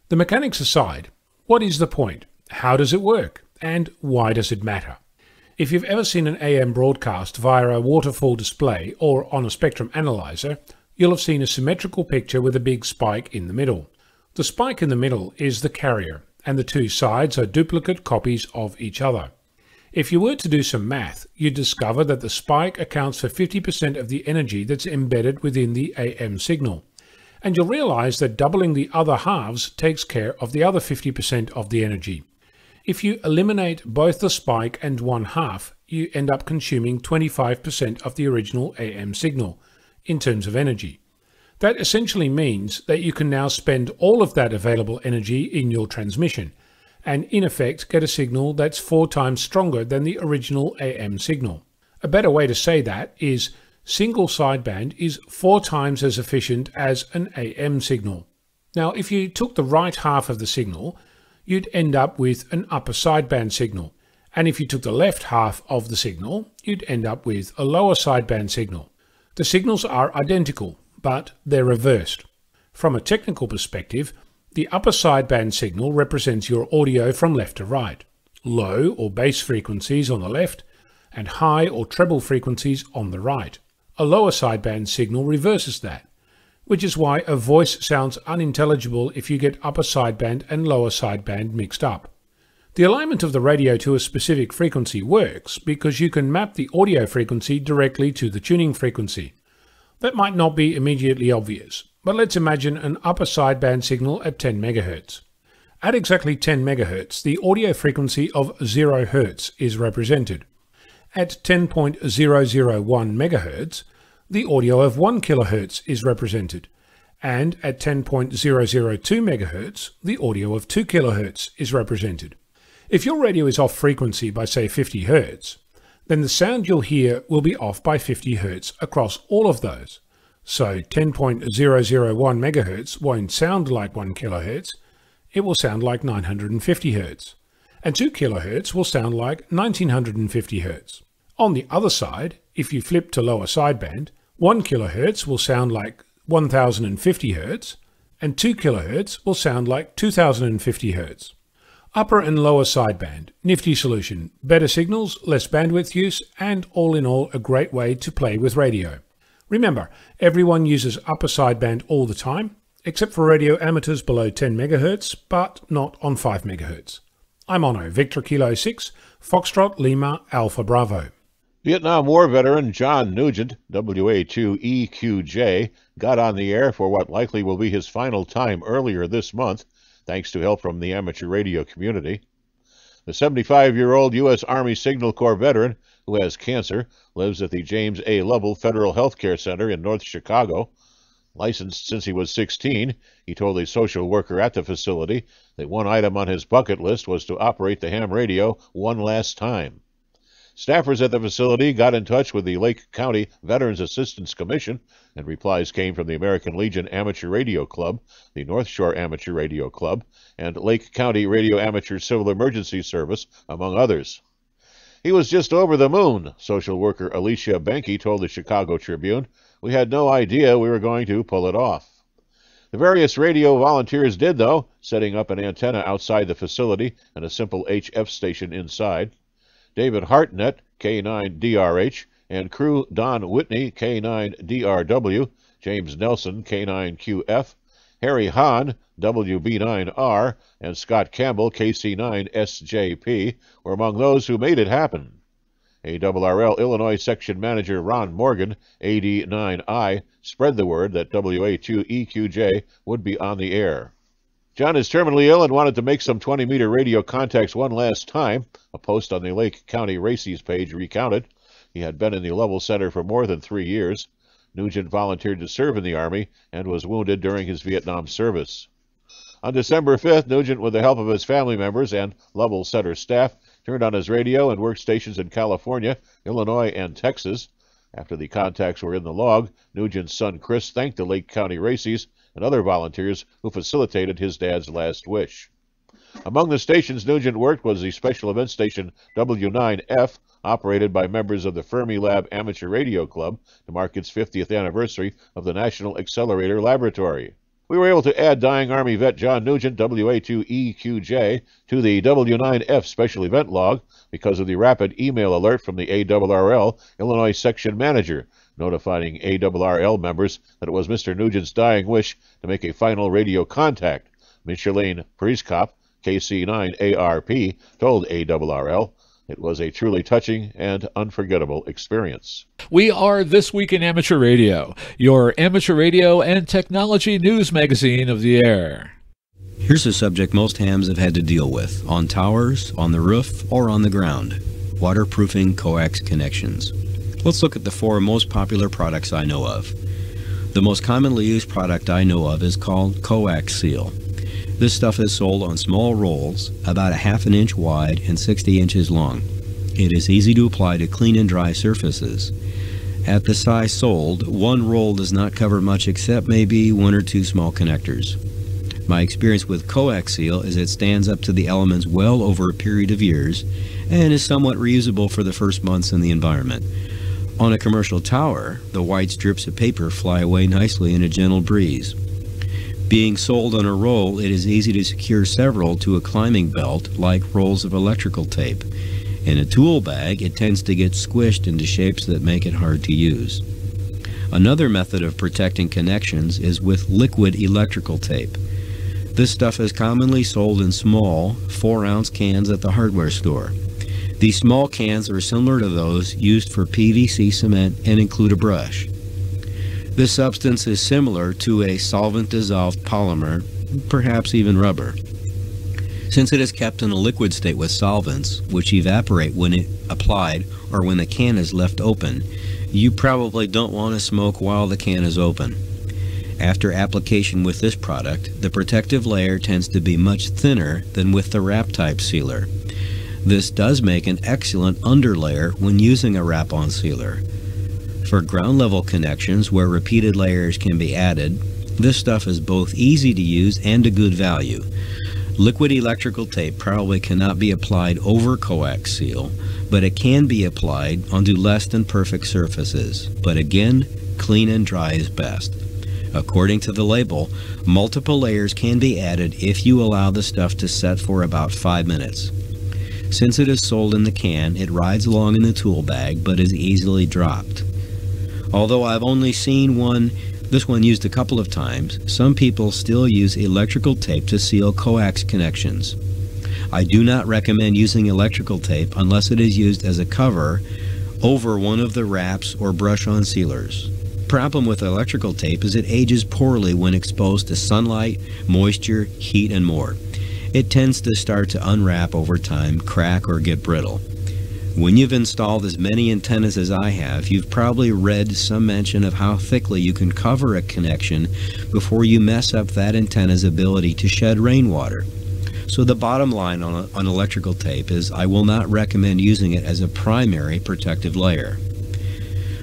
The mechanics aside, what is the point? How does it work? And why does it matter? If you've ever seen an AM broadcast via a waterfall display or on a spectrum analyzer, you'll have seen a symmetrical picture with a big spike in the middle. The spike in the middle is the carrier, and the two sides are duplicate copies of each other. If you were to do some math, you'd discover that the spike accounts for 50% of the energy that's embedded within the AM signal. And you'll realize that doubling the other halves takes care of the other 50% of the energy. If you eliminate both the spike and one half, you end up consuming 25% of the original AM signal in terms of energy. That essentially means that you can now spend all of that available energy in your transmission and in effect get a signal that's four times stronger than the original AM signal. A better way to say that is single sideband is four times as efficient as an AM signal. Now, if you took the right half of the signal you'd end up with an upper sideband signal. And if you took the left half of the signal, you'd end up with a lower sideband signal. The signals are identical, but they're reversed. From a technical perspective, the upper sideband signal represents your audio from left to right, low or bass frequencies on the left, and high or treble frequencies on the right. A lower sideband signal reverses that which is why a voice sounds unintelligible if you get upper sideband and lower sideband mixed up. The alignment of the radio to a specific frequency works because you can map the audio frequency directly to the tuning frequency. That might not be immediately obvious, but let's imagine an upper sideband signal at 10 MHz. At exactly 10 MHz, the audio frequency of 0 Hz is represented. At 10.001 MHz, the audio of 1 kHz is represented, and at 10.002 MHz, the audio of 2 kHz is represented. If your radio is off frequency by say 50 Hz, then the sound you'll hear will be off by 50 Hz across all of those. So 10.001 MHz won't sound like 1 kHz, it will sound like 950 Hz. And 2 kHz will sound like 1950 Hz. On the other side, if you flip to lower sideband, 1 kHz will sound like 1050 Hz, and 2 kHz will sound like 2050 Hz. Upper and lower sideband, nifty solution, better signals, less bandwidth use, and all in all a great way to play with radio. Remember, everyone uses upper sideband all the time, except for radio amateurs below 10 MHz, but not on 5 MHz. I'm Onno, Victor Kilo 6, Foxtrot Lima Alpha Bravo. Vietnam War veteran John Nugent, WA2EQJ, got on the air for what likely will be his final time earlier this month, thanks to help from the amateur radio community. The 75 year old U.S. Army Signal Corps veteran, who has cancer, lives at the James A. Lovell Federal Health Care Center in North Chicago. Licensed since he was 16, he told a social worker at the facility that one item on his bucket list was to operate the ham radio one last time. Staffers at the facility got in touch with the Lake County Veterans Assistance Commission, and replies came from the American Legion Amateur Radio Club, the North Shore Amateur Radio Club, and Lake County Radio Amateur Civil Emergency Service, among others. He was just over the moon, social worker Alicia Benke told the Chicago Tribune. We had no idea we were going to pull it off. The various radio volunteers did, though, setting up an antenna outside the facility and a simple HF station inside. David Hartnett, K9DRH, and crew Don Whitney, K9DRW, James Nelson, K9QF, Harry Hahn, WB9R, and Scott Campbell, KC9SJP, were among those who made it happen. ARRL Illinois Section Manager Ron Morgan, AD9I, spread the word that WA2EQJ would be on the air. John is terminally ill and wanted to make some 20 meter radio contacts one last time. A post on the Lake County RACES page recounted. He had been in the Lovell Center for more than three years. Nugent volunteered to serve in the Army and was wounded during his Vietnam service. On December 5th, Nugent, with the help of his family members and Lovell Center staff, turned on his radio and workstations in California, Illinois, and Texas. After the contacts were in the log, Nugent's son Chris thanked the Lake County RACES and other volunteers who facilitated his dad's last wish. Among the stations Nugent worked was the special event station W9F, operated by members of the Fermilab Amateur Radio Club to mark its 50th anniversary of the National Accelerator Laboratory. We were able to add dying Army vet John Nugent, WA2EQJ, to the W9F special event log because of the rapid email alert from the ARRL Illinois section manager, notifying ARRL members that it was Mr. Nugent's dying wish to make a final radio contact. Micheline Prieskop, KC9ARP, told ARRL it was a truly touching and unforgettable experience. We are This Week in Amateur Radio, your amateur radio and technology news magazine of the air. Here's a subject most hams have had to deal with on towers, on the roof, or on the ground waterproofing coax connections. Let's look at the four most popular products I know of. The most commonly used product I know of is called Coax Seal. This stuff is sold on small rolls, about a half an inch wide and 60 inches long. It is easy to apply to clean and dry surfaces. At the size sold, one roll does not cover much except maybe one or two small connectors. My experience with coax seal is it stands up to the elements well over a period of years and is somewhat reusable for the first months in the environment. On a commercial tower, the white strips of paper fly away nicely in a gentle breeze. Being sold on a roll, it is easy to secure several to a climbing belt like rolls of electrical tape. In a tool bag, it tends to get squished into shapes that make it hard to use. Another method of protecting connections is with liquid electrical tape. This stuff is commonly sold in small, 4 ounce cans at the hardware store. These small cans are similar to those used for PVC cement and include a brush. This substance is similar to a solvent dissolved polymer, perhaps even rubber. Since it is kept in a liquid state with solvents, which evaporate when it applied or when the can is left open, you probably don't want to smoke while the can is open. After application with this product, the protective layer tends to be much thinner than with the wrap type sealer. This does make an excellent underlayer when using a wrap-on sealer. For ground level connections where repeated layers can be added, this stuff is both easy to use and a good value. Liquid electrical tape probably cannot be applied over coax seal, but it can be applied onto less than perfect surfaces. But again, clean and dry is best. According to the label, multiple layers can be added if you allow the stuff to set for about 5 minutes. Since it is sold in the can, it rides along in the tool bag but is easily dropped. Although I've only seen one, this one used a couple of times, some people still use electrical tape to seal coax connections. I do not recommend using electrical tape unless it is used as a cover over one of the wraps or brush-on sealers. Problem with electrical tape is it ages poorly when exposed to sunlight, moisture, heat, and more. It tends to start to unwrap over time, crack, or get brittle. When you've installed as many antennas as I have, you've probably read some mention of how thickly you can cover a connection before you mess up that antenna's ability to shed rainwater. So the bottom line on, on electrical tape is I will not recommend using it as a primary protective layer.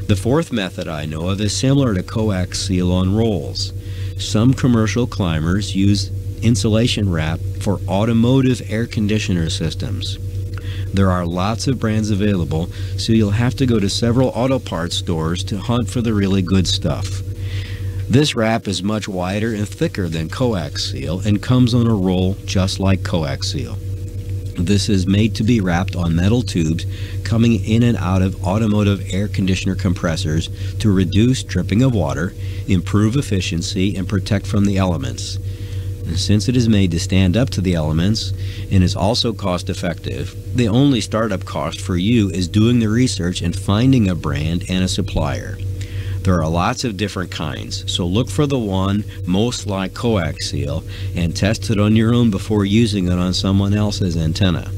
The fourth method I know of is similar to coax seal on rolls. Some commercial climbers use insulation wrap for automotive air conditioner systems. There are lots of brands available, so you'll have to go to several auto parts stores to hunt for the really good stuff. This wrap is much wider and thicker than coax seal and comes on a roll just like coax seal. This is made to be wrapped on metal tubes coming in and out of automotive air conditioner compressors to reduce dripping of water, improve efficiency, and protect from the elements. Since it is made to stand up to the elements and is also cost effective, the only startup cost for you is doing the research and finding a brand and a supplier. There are lots of different kinds, so look for the one most like coax seal and test it on your own before using it on someone else's antenna.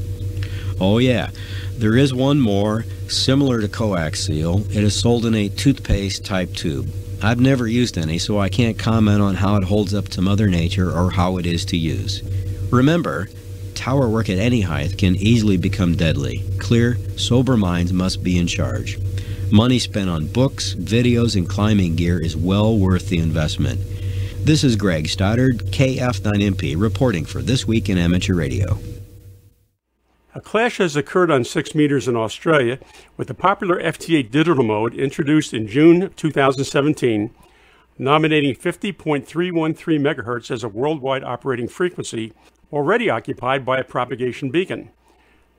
Oh yeah, there is one more similar to coax seal. It is sold in a toothpaste type tube. I've never used any, so I can't comment on how it holds up to Mother Nature or how it is to use. Remember, tower work at any height can easily become deadly. Clear, sober minds must be in charge. Money spent on books, videos, and climbing gear is well worth the investment. This is Greg Stoddard, KF9MP, reporting for This Week in Amateur Radio. A clash has occurred on 6 meters in Australia with the popular FT8 digital mode introduced in June 2017, nominating 50.313 MHz as a worldwide operating frequency already occupied by a propagation beacon.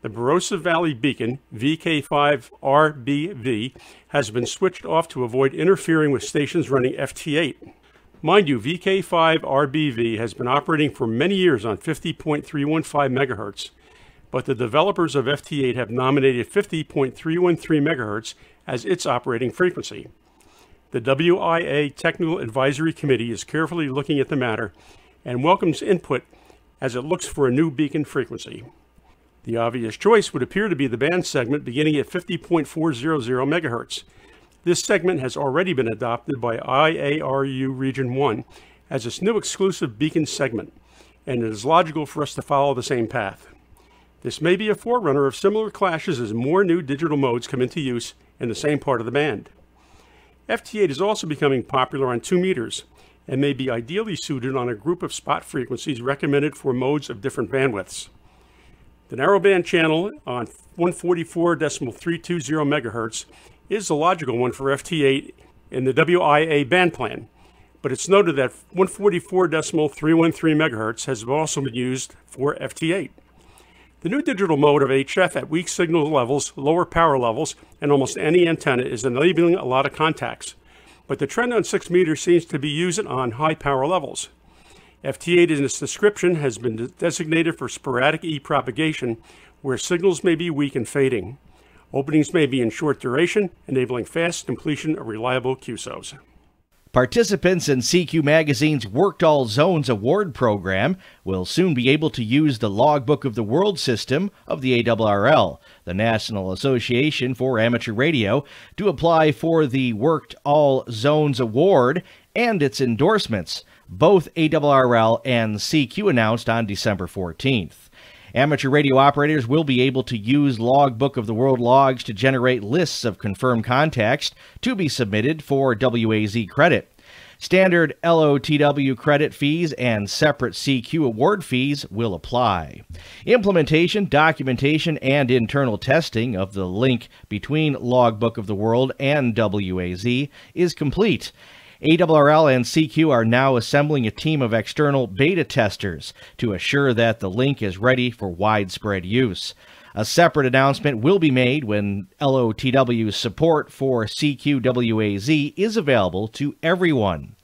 The Barossa Valley Beacon, VK5RBV, has been switched off to avoid interfering with stations running FT8. Mind you, VK5RBV has been operating for many years on 50.315 MHz, but the developers of FT8 have nominated 50.313 MHz as its operating frequency. The WIA Technical Advisory Committee is carefully looking at the matter and welcomes input as it looks for a new beacon frequency. The obvious choice would appear to be the band segment beginning at 50.400 MHz. This segment has already been adopted by IARU Region 1 as its new exclusive beacon segment, and it is logical for us to follow the same path. This may be a forerunner of similar clashes as more new digital modes come into use in the same part of the band. FT8 is also becoming popular on 2 meters and may be ideally suited on a group of spot frequencies recommended for modes of different bandwidths. The narrowband channel on 144.320 MHz is the logical one for FT8 in the WIA band plan, but it's noted that 144.313 MHz has also been used for FT8. The new digital mode of HF at weak signal levels, lower power levels, and almost any antenna is enabling a lot of contacts, but the trend on 6 meters seems to be used on high power levels. FT8 in its description has been designated for sporadic E propagation, where signals may be weak and fading. Openings may be in short duration, enabling fast completion of reliable QSOs. Participants in CQ Magazine's Worked All Zones Award program will soon be able to use the Logbook of the World system of the ARRL, the National Association for Amateur Radio, to apply for the Worked All Zones Award and its endorsements, both ARRL and CQ announced on December 14th. Amateur radio operators will be able to use Logbook of the World logs to generate lists of confirmed contacts to be submitted for WAZ credit. Standard LOTW credit fees and separate CQ award fees will apply. Implementation, documentation, and internal testing of the link between Logbook of the World and WAZ is complete. ARRL and CQ are now assembling a team of external beta testers to assure that the link is ready for widespread use. A separate announcement will be made when LOTW's support for CQWAZ is available to everyone.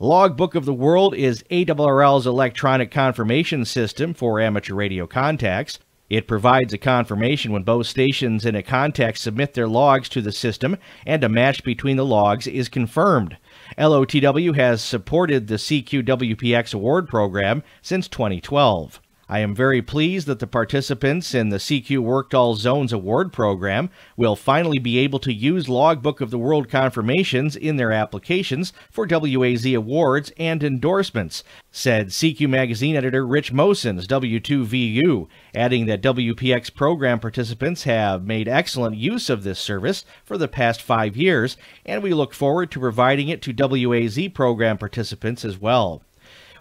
Logbook of the World is ARRL's electronic confirmation system for amateur radio contacts. It provides a confirmation when both stations in a contact submit their logs to the system and a match between the logs is confirmed. LOTW has supported the CQWPX award program since 2012. I am very pleased that the participants in the CQ Worked All Zones Award program will finally be able to use Logbook of the World confirmations in their applications for WAZ awards and endorsements, said CQ Magazine editor Rich Moseson, W2VU, adding that WPX program participants have made excellent use of this service for the past five years, and we look forward to providing it to WAZ program participants as well.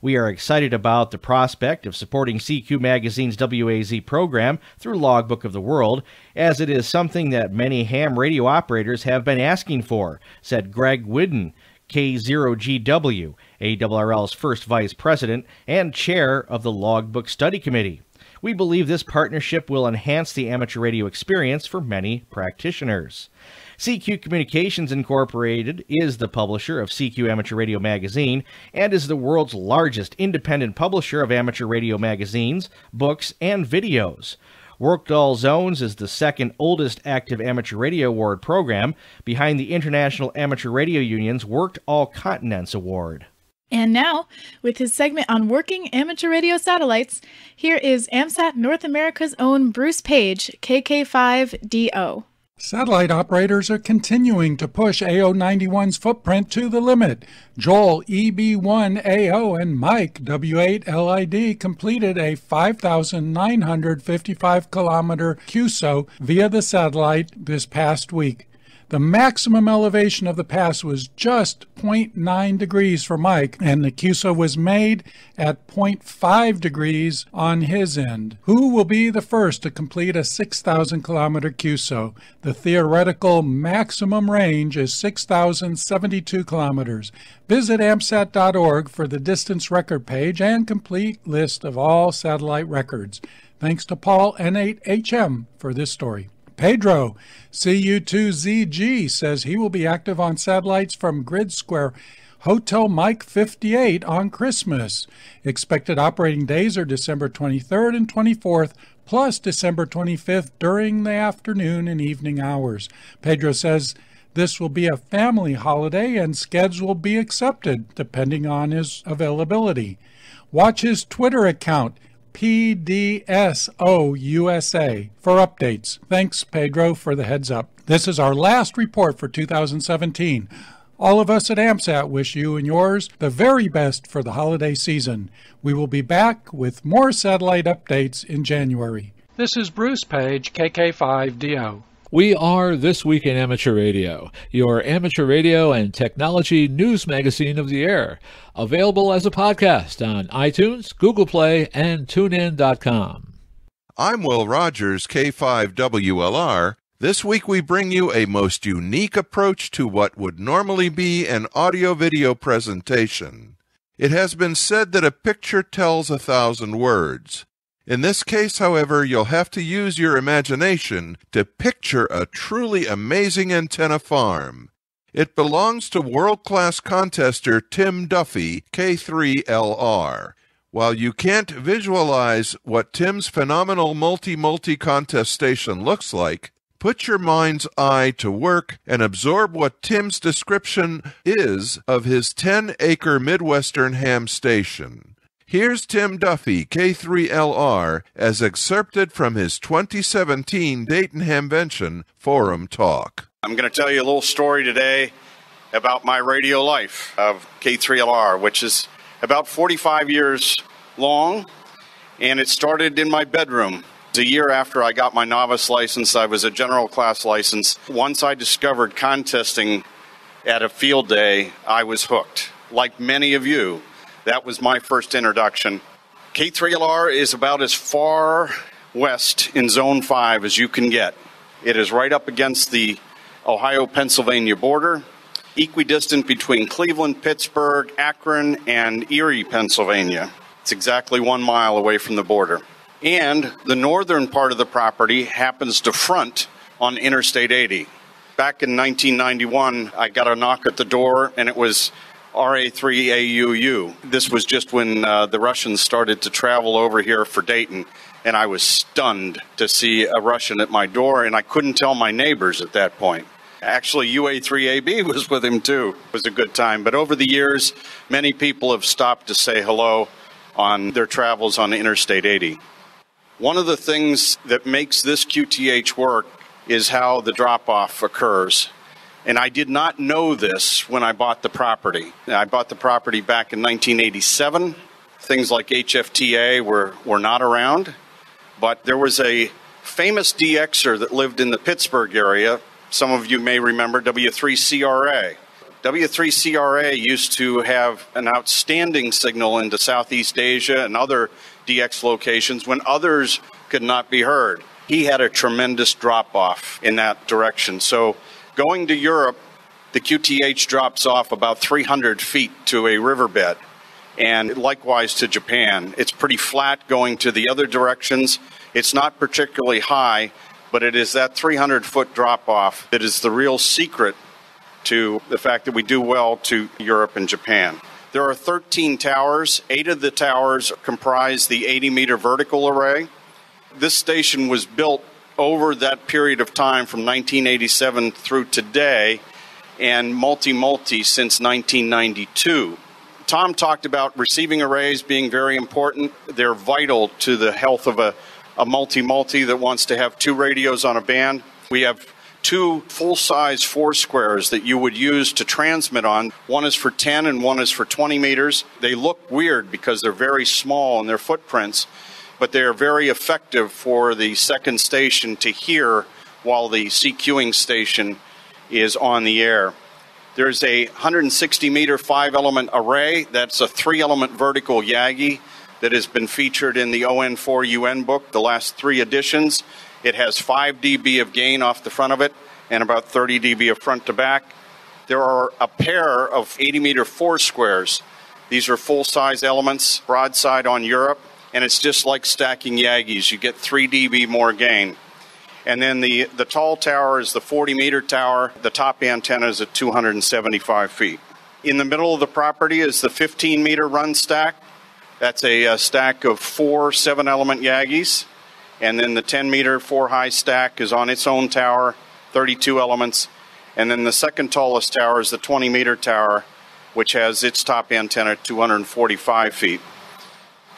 We are excited about the prospect of supporting CQ Magazine's WAZ program through Logbook of the World, as it is something that many ham radio operators have been asking for, said Greg Widin, K0GW, ARRL's first vice president and chair of the Logbook Study Committee. We believe this partnership will enhance the amateur radio experience for many practitioners. CQ Communications Incorporated is the publisher of CQ Amateur Radio Magazine and is the world's largest independent publisher of amateur radio magazines, books, and videos. Worked All Zones is the second oldest active amateur radio award program behind the International Amateur Radio Union's Worked All Continents Award. And now, with his segment on working amateur radio satellites, here is AMSAT North America's own Bruce Page, KK5DO. Satellite operators are continuing to push AO91's footprint to the limit. Joel EB1AO and Mike W8LID completed a 5,955 kilometer QSO via the satellite this past week. The maximum elevation of the pass was just 0.9 degrees for Mike, and the QSO was made at 0.5 degrees on his end. Who will be the first to complete a 6,000 kilometer QSO? The theoretical maximum range is 6,072 kilometers. Visit AMSAT.org for the distance record page and complete list of all satellite records. Thanks to Paul N8HM for this story. Pedro, CU2ZG, says he will be active on satellites from Grid Square Hotel Mike 58 on Christmas. Expected operating days are December 23rd and 24th, plus December 25th during the afternoon and evening hours. Pedro says this will be a family holiday and skeds will be accepted depending on his availability. Watch his Twitter account PDSOUSA for updates. Thanks, Pedro, for the heads up. This is our last report for 2017. All of us at AMSAT wish you and yours the very best for the holiday season. We will be back with more satellite updates in January. This is Bruce Page, KK5DO. We are This Week in Amateur Radio, your amateur radio and technology news magazine of the air, available as a podcast on iTunes, Google Play, and TuneIn.com. I'm Will Rogers, K5WLR. This week we bring you a most unique approach to what would normally be an audio video presentation. It has been said that a picture tells a thousand words. In this case, however, you'll have to use your imagination to picture a truly amazing antenna farm. It belongs to world class contester Tim Duffy, K3LR. While you can't visualize what Tim's phenomenal multi multi contest station looks like, put your mind's eye to work and absorb what Tim's description is of his 10 acre Midwestern ham station. Here's Tim Duffy, K3LR, as excerpted from his 2017 Dayton Hamvention Forum Talk. I'm going to tell you a little story today about my radio life of K3LR, which is about 45 years long, and it started in my bedroom. A year after I got my novice license, I was a general class license. Once I discovered contesting at a field day, I was hooked. Like many of you, that was my first introduction. K3LR is about as far west in Zone 5 as you can get. It is right up against the Ohio Pennsylvania border, equidistant between Cleveland, Pittsburgh, Akron, and Erie, Pennsylvania. It's exactly one mile away from the border. And the northern part of the property happens to front on Interstate 80. Back in 1991, I got a knock at the door, and it was RA3AUU. This was just when uh, the Russians started to travel over here for Dayton, and I was stunned to see a Russian at my door, and I couldn't tell my neighbors at that point. Actually, UA3AB was with him too. It was a good time. But over the years, many people have stopped to say hello on their travels on Interstate 80. One of the things that makes this QTH work is how the drop off occurs. And I did not know this when I bought the property. I bought the property back in 1987. Things like HFTA were, were not around. But there was a famous DXer that lived in the Pittsburgh area. Some of you may remember W3CRA. W3CRA used to have an outstanding signal into Southeast Asia and other DX locations when others could not be heard. He had a tremendous drop off in that direction. So Going to Europe, the QTH drops off about 300 feet to a riverbed, and likewise to Japan. It's pretty flat going to the other directions. It's not particularly high, but it is that 300 foot drop off that is the real secret to the fact that we do well to Europe and Japan. There are 13 towers. Eight of the towers comprise the 80 meter vertical array. This station was built over that period of time from 1987 through today and multi multi since 1992. Tom talked about receiving arrays being very important. They're vital to the health of a, a multi multi that wants to have two radios on a band. We have two full size four squares that you would use to transmit on. One is for 10 and one is for 20 meters. They look weird because they're very small in their footprints but they are very effective for the second station to hear while the CQing station is on the air. There's a 160 meter five element array. That's a three element vertical Yagi that has been featured in the ON4UN book, the last three editions. It has 5 dB of gain off the front of it and about 30 dB of front to back. There are a pair of 80 meter four squares. These are full size elements, broadside on Europe, and it's just like stacking Yagis. You get 3 dB more gain. And then the, the tall tower is the 40 meter tower. The top antenna is at 275 feet. In the middle of the property is the 15 meter run stack. That's a, a stack of four seven element Yagis. And then the 10 meter four high stack is on its own tower, 32 elements. And then the second tallest tower is the 20 meter tower, which has its top antenna 245 feet.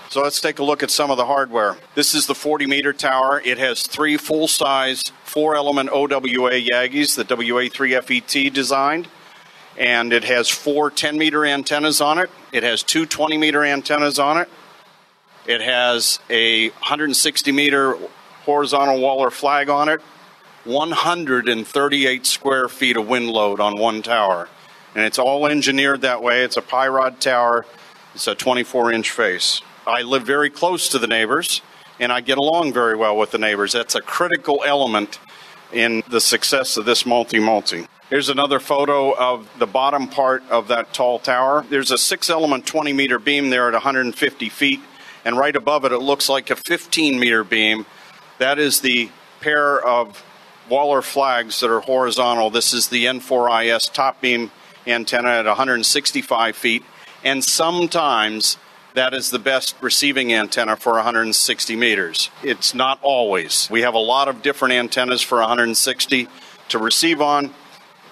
So let's take a look at some of the hardware. This is the 40 meter tower. It has three full size four element OWA Yagis that WA3FET designed. And it has four 10 meter antennas on it. It has two 20 meter antennas on it. It has a 160 meter horizontal Waller flag on it, 138 square feet of wind load on one tower. And it's all engineered that way. It's a Pirod tower, it's a 24 inch face. I live very close to the neighbors and I get along very well with the neighbors. That's a critical element in the success of this multi multi. Here's another photo of the bottom part of that tall tower. There's a six element 20 meter beam there at 150 feet, and right above it, it looks like a 15 meter beam. That is the pair of Waller flags that are horizontal. This is the N4IS top beam antenna at 165 feet, and sometimes that is the best receiving antenna for 160 meters. It's not always. We have a lot of different antennas for 160 to receive on,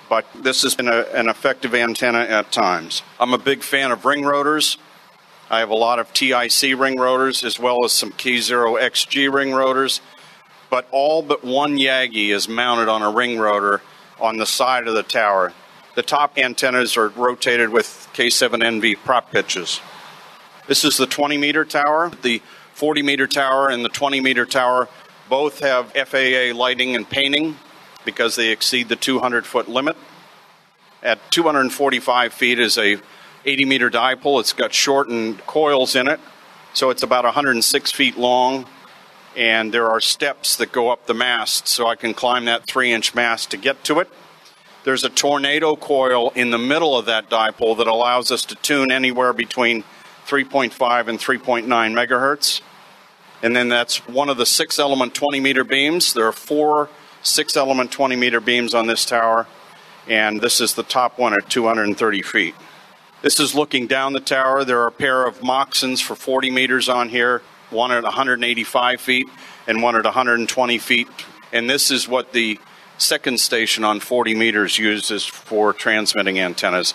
but this has been a, an effective antenna at times. I'm a big fan of ring rotors. I have a lot of TIC ring rotors as well as some K0 XG ring rotors, but all but one Yagi is mounted on a ring rotor on the side of the tower. The top antennas are rotated with K7NV prop pitches. This is the 20 meter tower. The 40 meter tower and the 20 meter tower both have FAA lighting and painting because they exceed the 200 foot limit. At 245 feet is a 80 meter dipole. It's got shortened coils in it, so it's about 106 feet long. And there are steps that go up the mast, so I can climb that three inch mast to get to it. There's a tornado coil in the middle of that dipole that allows us to tune anywhere between 3.5 and 3.9 megahertz. And then that's one of the six element 20 meter beams. There are four six element 20 meter beams on this tower, and this is the top one at 230 feet. This is looking down the tower. There are a pair of Moxons for 40 meters on here, one at 185 feet and one at 120 feet. And this is what the second station on 40 meters uses for transmitting antennas.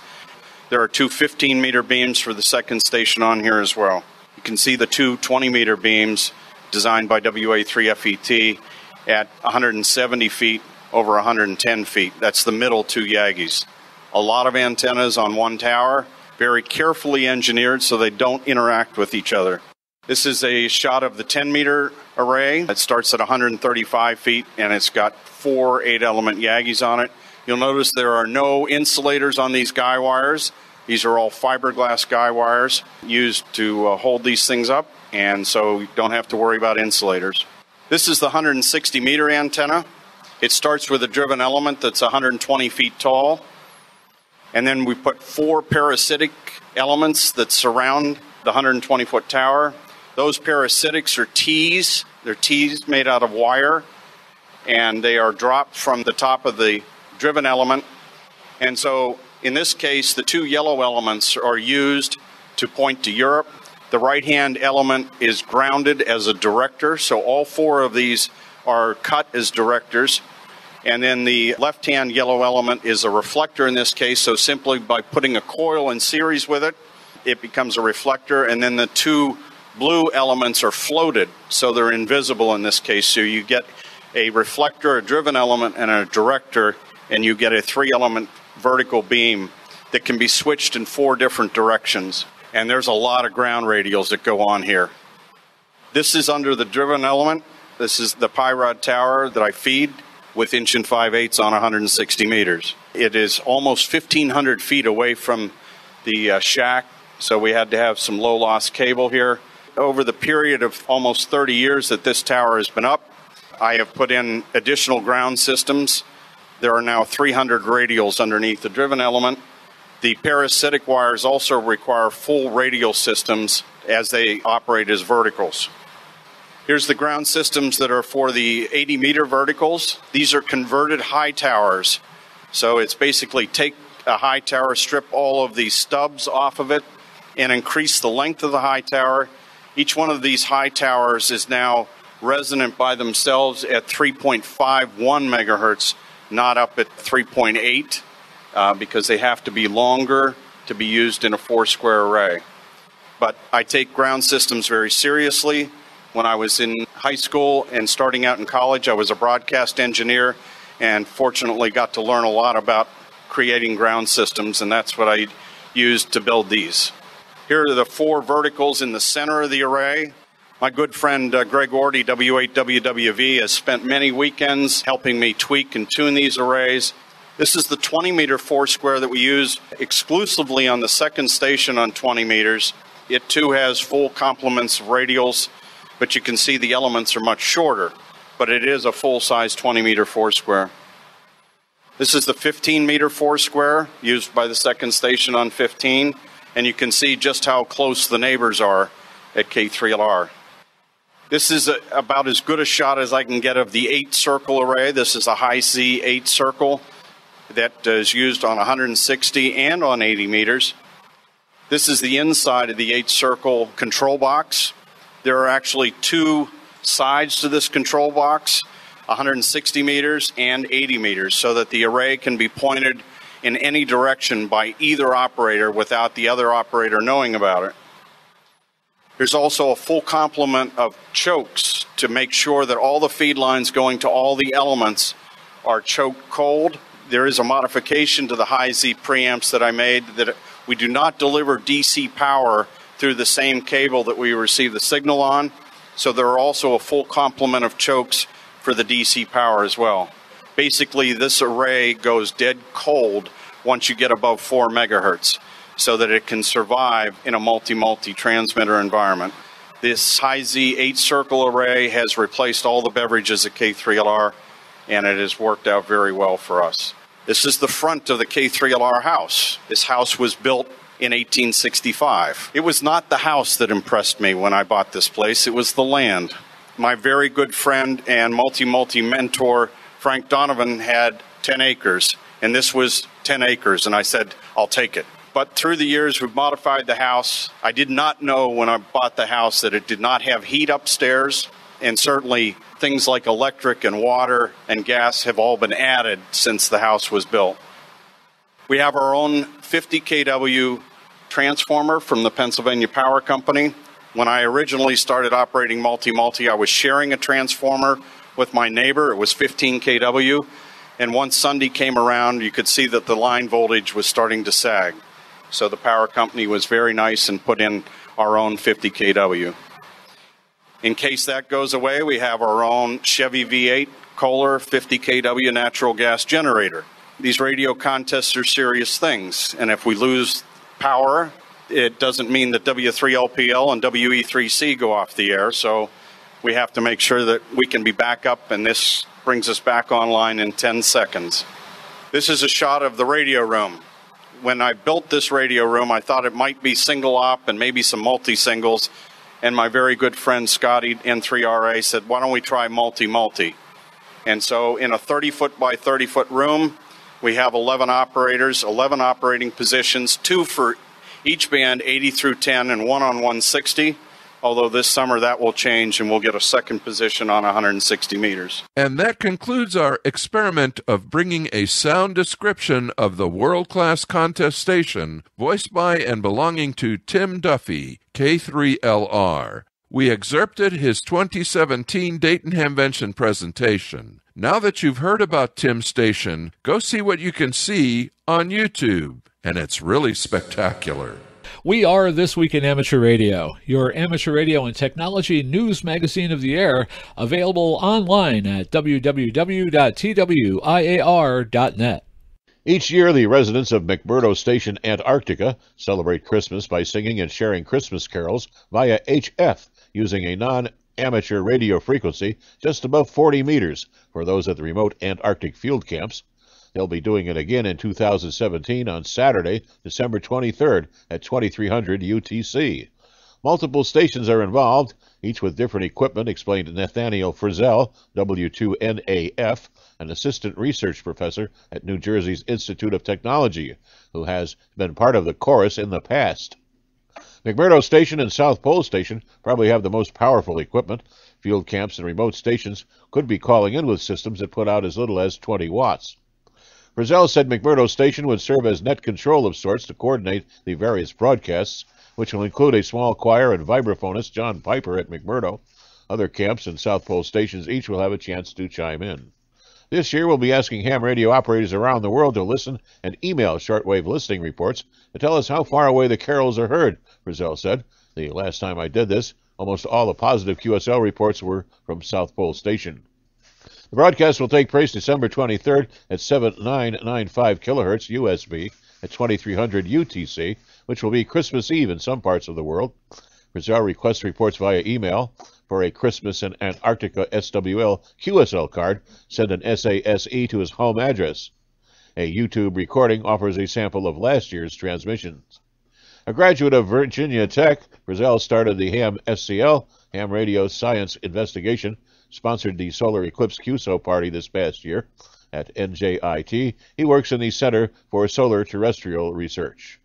There are two 15 meter beams for the second station on here as well. You can see the two 20 meter beams designed by WA3FET at 170 feet over 110 feet. That's the middle two Yagis. A lot of antennas on one tower, very carefully engineered so they don't interact with each other. This is a shot of the 10 meter array. It starts at 135 feet and it's got four 8 element Yagis on it. You'll notice there are no insulators on these guy wires. These are all fiberglass guy wires used to uh, hold these things up, and so you don't have to worry about insulators. This is the 160 meter antenna. It starts with a driven element that's 120 feet tall, and then we put four parasitic elements that surround the 120 foot tower. Those parasitics are T's. They're T's made out of wire, and they are dropped from the top of the driven element. And so in this case, the two yellow elements are used to point to Europe. The right hand element is grounded as a director, so all four of these are cut as directors. And then the left hand yellow element is a reflector in this case, so simply by putting a coil in series with it, it becomes a reflector. And then the two blue elements are floated, so they're invisible in this case. So you get a reflector, a driven element, and a director and you get a three element vertical beam that can be switched in four different directions. And there's a lot of ground radials that go on here. This is under the driven element. This is the Pirod tower that I feed. with inch and 5 eighths on 160 meters. It is almost 1,500 feet away from the uh, shack, so we had to have some low loss cable here. Over the period of almost 30 years that this tower has been up, I have put in additional ground systems. There are now 300 radials underneath the driven element. The parasitic wires also require full radial systems as they operate as verticals. Here's the ground systems that are for the 80 meter verticals. These are converted Hy-Towers. So it's basically take a Hy-Tower, strip all of these stubs off of it, and increase the length of the Hy-Tower. Each one of these Hy-Towers is now resonant by themselves at 3.51 megahertz, not up at 3.8, uh, because they have to be longer to be used in a four square array. But I take ground systems very seriously. When I was in high school and starting out in college, I was a broadcast engineer and fortunately got to learn a lot about creating ground systems, and that's what I used to build these. Here are the four verticals in the center of the array. My good friend uh, Greg Ordy, W8WWV, has spent many weekends helping me tweak and tune these arrays. This is the 20 meter four square that we use exclusively on the second station on 20 meters. It too has full complements of radials, but you can see the elements are much shorter. But it is a full size 20 meter four square. This is the 15 meter four square used by the second station on 15, and you can see just how close the neighbors are at K3LR. This is a, about as good a shot as I can get of the eight circle array. This is a Hi-Z eight circle that is used on 160 and on 80 meters. This is the inside of the eight circle control box. There are actually two sides to this control box 160 meters and 80 meters so that the array can be pointed in any direction by either operator without the other operator knowing about it. There's also a full complement of chokes to make sure that all the feed lines going to all the elements are choked cold. There is a modification to the Hi-Z preamps that I made that we do not deliver DC power through the same cable that we receive the signal on. So there are also a full complement of chokes for the DC power as well. Basically, this array goes dead cold once you get above 4 megahertz so that it can survive in a multi-multi transmitter environment. This Hi-Z 8 circle array has replaced all the beverages at K3LR and it has worked out very well for us. This is the front of the K3LR house. This house was built in 1865. It was not the house that impressed me when I bought this place, it was the land my very good friend and multi multi mentor, Frank Donovan, had 10 acres, and this was 10 acres, and I said, I'll take it. But through the years, we've modified the house. I did not know when I bought the house that it did not have heat upstairs, and certainly things like electric and water and gas have all been added since the house was built. We have our own 50 kW transformer from the Pennsylvania Power Company. When I originally started operating multi multi, I was sharing a transformer with my neighbor. It was 15 kW. And once Sunday came around, you could see that the line voltage was starting to sag. So the power company was very nice and put in our own 50 kW. In case that goes away, we have our own Chevy V8 Kohler 50 kW natural gas generator. These radio contests are serious things, and if we lose power, it doesn't mean that W3LPL and WE3C go off the air. So we have to make sure that we can be back up, and this brings us back online in 10 seconds. This is a shot of the radio room. When I built this radio room, I thought it might be single op and maybe some multi singles. And my very good friend Scotty N3RA said, Why don't we try multi multi? And so, in a 30 foot by 30 foot room, we have 11 operators, 11 operating positions, two for each band 80 through 10 and one on 160. Although this summer that will change and we'll get a second position on 160 meters. And that concludes our experiment of bringing a sound description of the world class contest station, voiced by and belonging to Tim Duffy, K3LR. We excerpted his 2017 Dayton Hamvention presentation. Now that you've heard about Tim's station, go see what you can see on YouTube and it's really spectacular. We are This Week in Amateur Radio, your amateur radio and technology news magazine of the air, available online at www.twiar.net. Each year, the residents of McMurdo Station, Antarctica, celebrate Christmas by singing and sharing Christmas carols via HF using a non amateur radio frequency just above 40 meters for those at the remote Antarctic field camps. They'll be doing it again in 2017 on Saturday, December 23rd at 2300 UTC. Multiple stations are involved, each with different equipment, explained Nathaniel Frizzell, W2NAF, an assistant research professor at New Jersey's Institute of Technology, who has been part of the chorus in the past. McMurdo Station and South Pole Station probably have the most powerful equipment. Field camps and remote stations could be calling in with systems that put out as little as 20 watts. Frizzell said McMurdo Station would serve as net control of sorts to coordinate the various broadcasts, which will include a small choir and vibraphonist John Piper at McMurdo. Other camps and South Pole stations each will have a chance to chime in. This year, we'll be asking ham radio operators around the world to listen and email shortwave listening reports to tell us how far away the carols are heard, Frizzell said. The last time I did this, almost all the positive QSL reports were from South Pole Station. The broadcast will take place December 23rd at 7995 kilohertz USB at 2300 UTC, which will be Christmas Eve in some parts of the world. Frizzell requests reports via email for a Christmas in Antarctica SWL QSL card. Send an SASE to his home address. A YouTube recording offers a sample of last year's transmissions. A graduate of Virginia Tech, Frizzell started the HamSCI, Ham Radio Science Investigation, sponsored the Solar Eclipse QSO party this past year at NJIT. He works in the Center for Solar Terrestrial Research.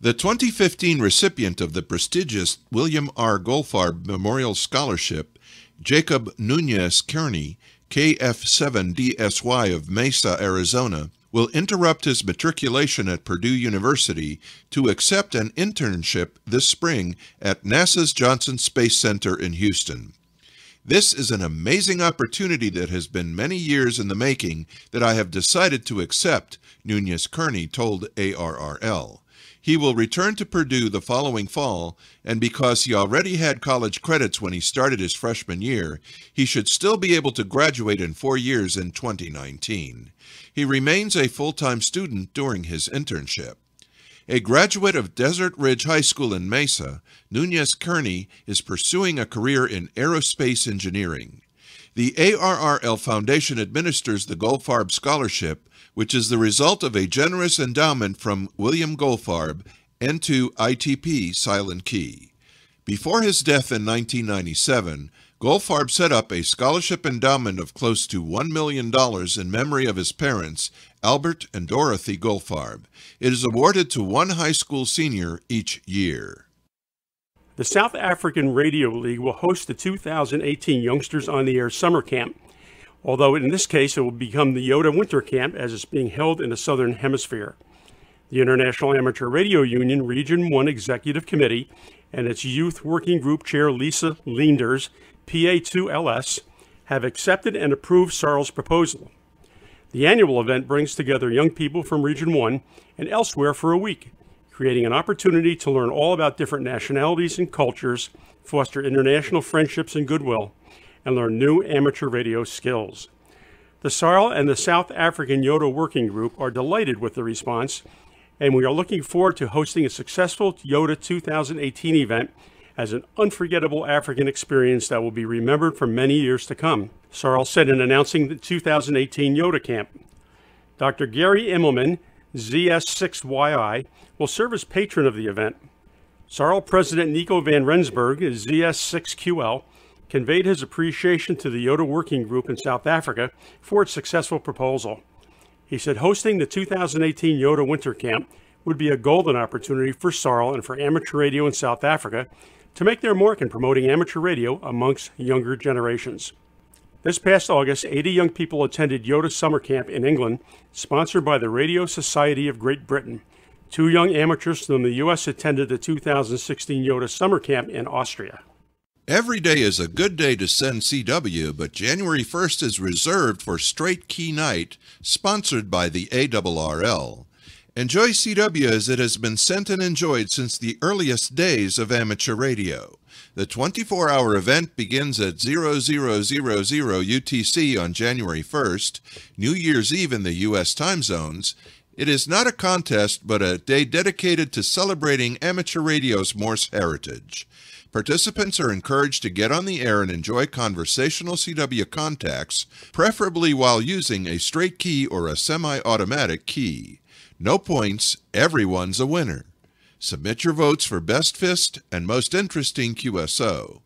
The 2015 recipient of the prestigious William R. Goldfarb Memorial Scholarship, Jacob Nunez Kearney, KF7DSY of Mesa, Arizona, will interrupt his matriculation at Purdue University to accept an internship this spring at NASA's Johnson Space Center in Houston. This is an amazing opportunity that has been many years in the making that I have decided to accept, Nunez Kearney told ARRL. He will return to Purdue the following fall, and because he already had college credits when he started his freshman year, he should still be able to graduate in four years in 2019. He remains a full-time student during his internship. A graduate of Desert Ridge High School in Mesa, Nunez Kearney is pursuing a career in aerospace engineering. The ARRL Foundation administers the Goldfarb Scholarship, which is the result of a generous endowment from William Goldfarb, N2 ITP Silent Key. Before his death in 1997, Goldfarb set up a scholarship endowment of close to $1 million in memory of his parents, Albert and Dorothy Goldfarb. It is awarded to one high school senior each year. The South African Radio League will host the 2018 Youngsters on the Air Summer Camp, although in this case it will become the YOTA Winter Camp as it's being held in the Southern Hemisphere. The International Amateur Radio Union Region 1 Executive Committee and its Youth Working Group Chair Lisa Leenders PA2LS, have accepted and approved SARL's proposal. The annual event brings together young people from Region 1 and elsewhere for a week, creating an opportunity to learn all about different nationalities and cultures, foster international friendships and goodwill, and learn new amateur radio skills. The SARL and the South African YOTA Working Group are delighted with the response, and we are looking forward to hosting a successful YOTA 2018 event as an unforgettable African experience that will be remembered for many years to come, Sarl said in announcing the 2018 YOTA Camp. Dr. Gary Immelman, ZS6YI, will serve as patron of the event. Sarl President Nico van Rensburg, ZS6QL, conveyed his appreciation to the YOTA Working Group in South Africa for its successful proposal. He said hosting the 2018 YOTA Winter Camp would be a golden opportunity for Sarl and for amateur radio in South Africa to make their mark in promoting amateur radio amongst younger generations. This past August, 80 young people attended YOTA Summer Camp in England, sponsored by the Radio Society of Great Britain. Two young amateurs from the U.S. attended the 2016 YOTA Summer Camp in Austria. Every day is a good day to send CW, but January 1st is reserved for Straight Key Night, sponsored by the ARRL. Enjoy CW as it has been sent and enjoyed since the earliest days of amateur radio. The 24 hour event begins at 0000 UTC on January 1st, New Year's Eve in the U.S. time zones. It is not a contest, but a day dedicated to celebrating amateur radio's Morse heritage. Participants are encouraged to get on the air and enjoy conversational CW contacts, preferably while using a straight key or a semi automatic key. No points, everyone's a winner. Submit your votes for Best Fist and Most Interesting QSO.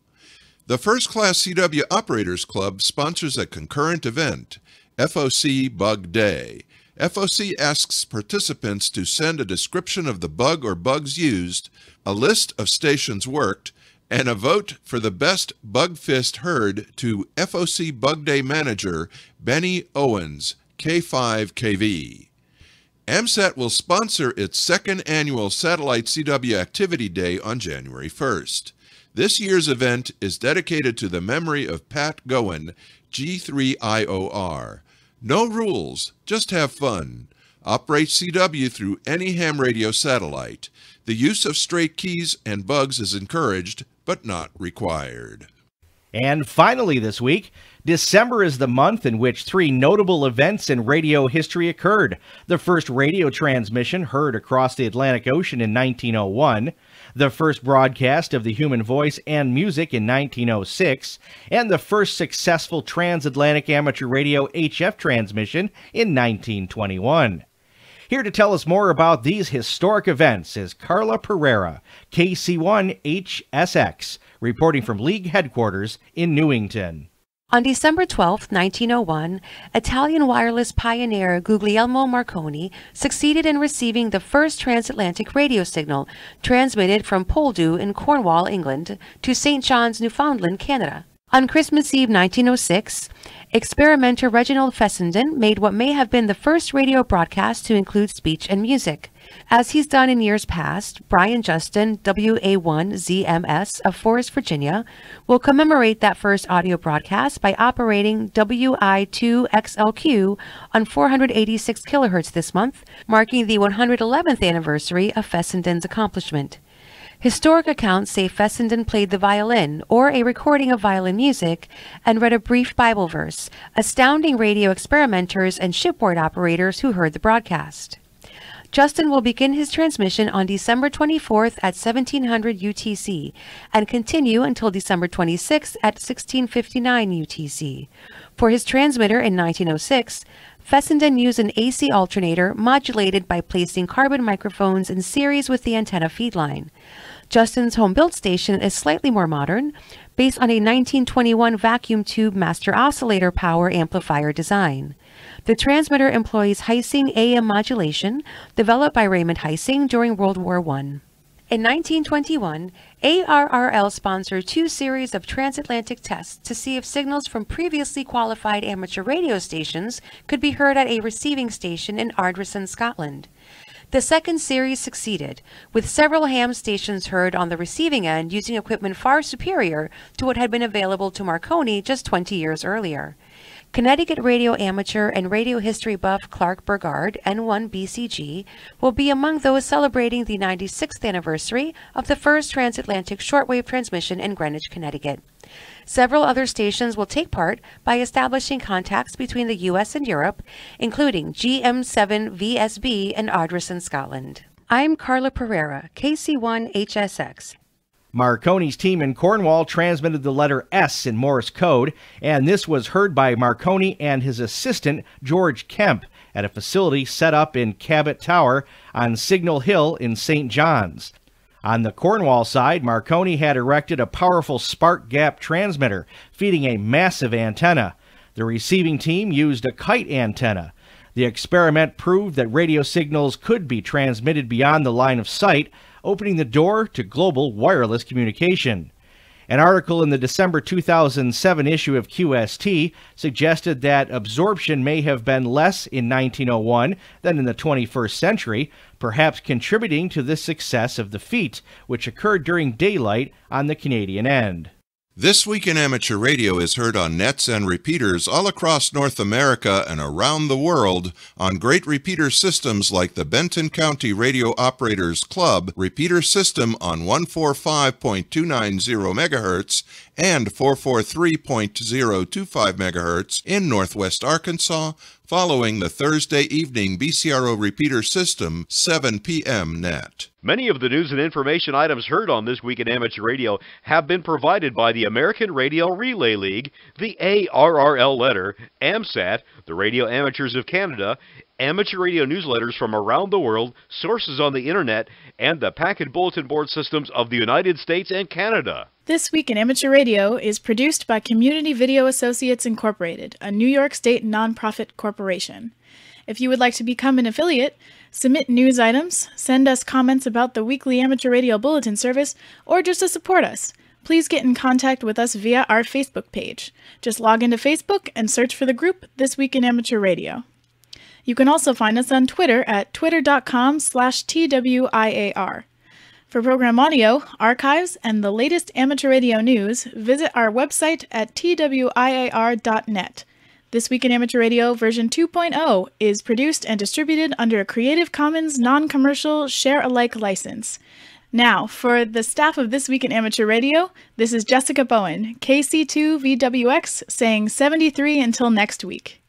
The First Class CW Operators Club sponsors a concurrent event, FOC Bug Day. FOC asks participants to send a description of the bug or bugs used, a list of stations worked, and a vote for the best bug fist heard to FOC Bug Day manager Benny Owens, K5KV. AMSAT will sponsor its second annual Satellite CW Activity Day on January 1st. This year's event is dedicated to the memory of Pat Gowen, G3IOR. No rules, just have fun. Operate CW through any ham radio satellite. The use of straight keys and bugs is encouraged, but not required. And finally, this week, December is the month in which three notable events in radio history occurred. The first radio transmission heard across the Atlantic Ocean in 1901, the first broadcast of the human voice and music in 1906, and the first successful transatlantic amateur radio HF transmission in 1921. Here to tell us more about these historic events is Carla Pereira, KC1HSX, reporting from League headquarters in Newington. On December 12, 1901, Italian wireless pioneer Guglielmo Marconi succeeded in receiving the first transatlantic radio signal transmitted from Poldhu in Cornwall, England, to St. John's, Newfoundland, Canada. On Christmas Eve 1906, experimenter Reginald Fessenden made what may have been the first radio broadcast to include speech and music. As he's done in years past, Brian Justin, WA1ZMS of Forest, Virginia, will commemorate that first audio broadcast by operating WI2XLQ on 486 kHz this month, marking the 111th anniversary of Fessenden's accomplishment. Historic accounts say Fessenden played the violin or a recording of violin music and read a brief Bible verse, astounding radio experimenters and shipboard operators who heard the broadcast. Justin will begin his transmission on December 24th at 1700 UTC and continue until December 26th at 1659 UTC. For his transmitter in 1906, Fessenden used an AC alternator modulated by placing carbon microphones in series with the antenna feed line. Justin's home built station is slightly more modern, based on a 1921 vacuum tube master oscillator power amplifier design. The transmitter employs Heising AM modulation, developed by Raymond Heising during World War I. In 1921, ARRL sponsored two series of transatlantic tests to see if signals from previously qualified amateur radio stations could be heard at a receiving station in Ardrossan, Scotland. The second series succeeded, with several ham stations heard on the receiving end using equipment far superior to what had been available to Marconi just 20 years earlier. Connecticut radio amateur and radio history buff Clark Burgard, N1BCG, will be among those celebrating the 96th anniversary of the first transatlantic shortwave transmission in Greenwich, Connecticut. Several other stations will take part by establishing contacts between the U.S. and Europe, including GM7VSB and Ardrossan, Scotland. I'm Carla Pereira, KC1HSX. Marconi's team in Cornwall transmitted the letter S in Morse code, and this was heard by Marconi and his assistant, George Kemp, at a facility set up in Cabot Tower on Signal Hill in St. John's. On the Cornwall side, Marconi had erected a powerful spark gap transmitter feeding a massive antenna. The receiving team used a kite antenna. The experiment proved that radio signals could be transmitted beyond the line of sight, opening the door to global wireless communication. An article in the December 2007 issue of QST suggested that absorption may have been less in 1901 than in the 21st century, perhaps contributing to the success of the feat, which occurred during daylight on the Canadian end. This Week in Amateur Radio is heard on nets and repeaters all across North America and around the world on great repeater systems like the Benton County Radio Operators Club repeater system on 145.290 MHz and 443.025 MHz in Northwest Arkansas, following the Thursday evening BCRO repeater system 7 p.m. net. Many of the news and information items heard on This Week in Amateur Radio have been provided by the American Radio Relay League, the ARRL letter, AMSAT, the Radio Amateurs of Canada, amateur radio newsletters from around the world, sources on the internet, and the packet bulletin board systems of the United States and Canada. This Week in Amateur Radio is produced by Community Video Associates Incorporated, a New York State nonprofit corporation. If you would like to become an affiliate, submit news items, send us comments about the weekly amateur radio bulletin service, or just to support us, please get in contact with us via our Facebook page. Just log into Facebook and search for the group This Week in Amateur Radio. You can also find us on Twitter at twitter.com slash TWIAR. For program audio, archives, and the latest amateur radio news, visit our website at twiar.net. This Week in Amateur Radio version 2.0 is produced and distributed under a Creative Commons non-commercial share-alike license. Now, for the staff of This Week in Amateur Radio, this is Jessica Bowen, KC2VWX, saying 73 until next week.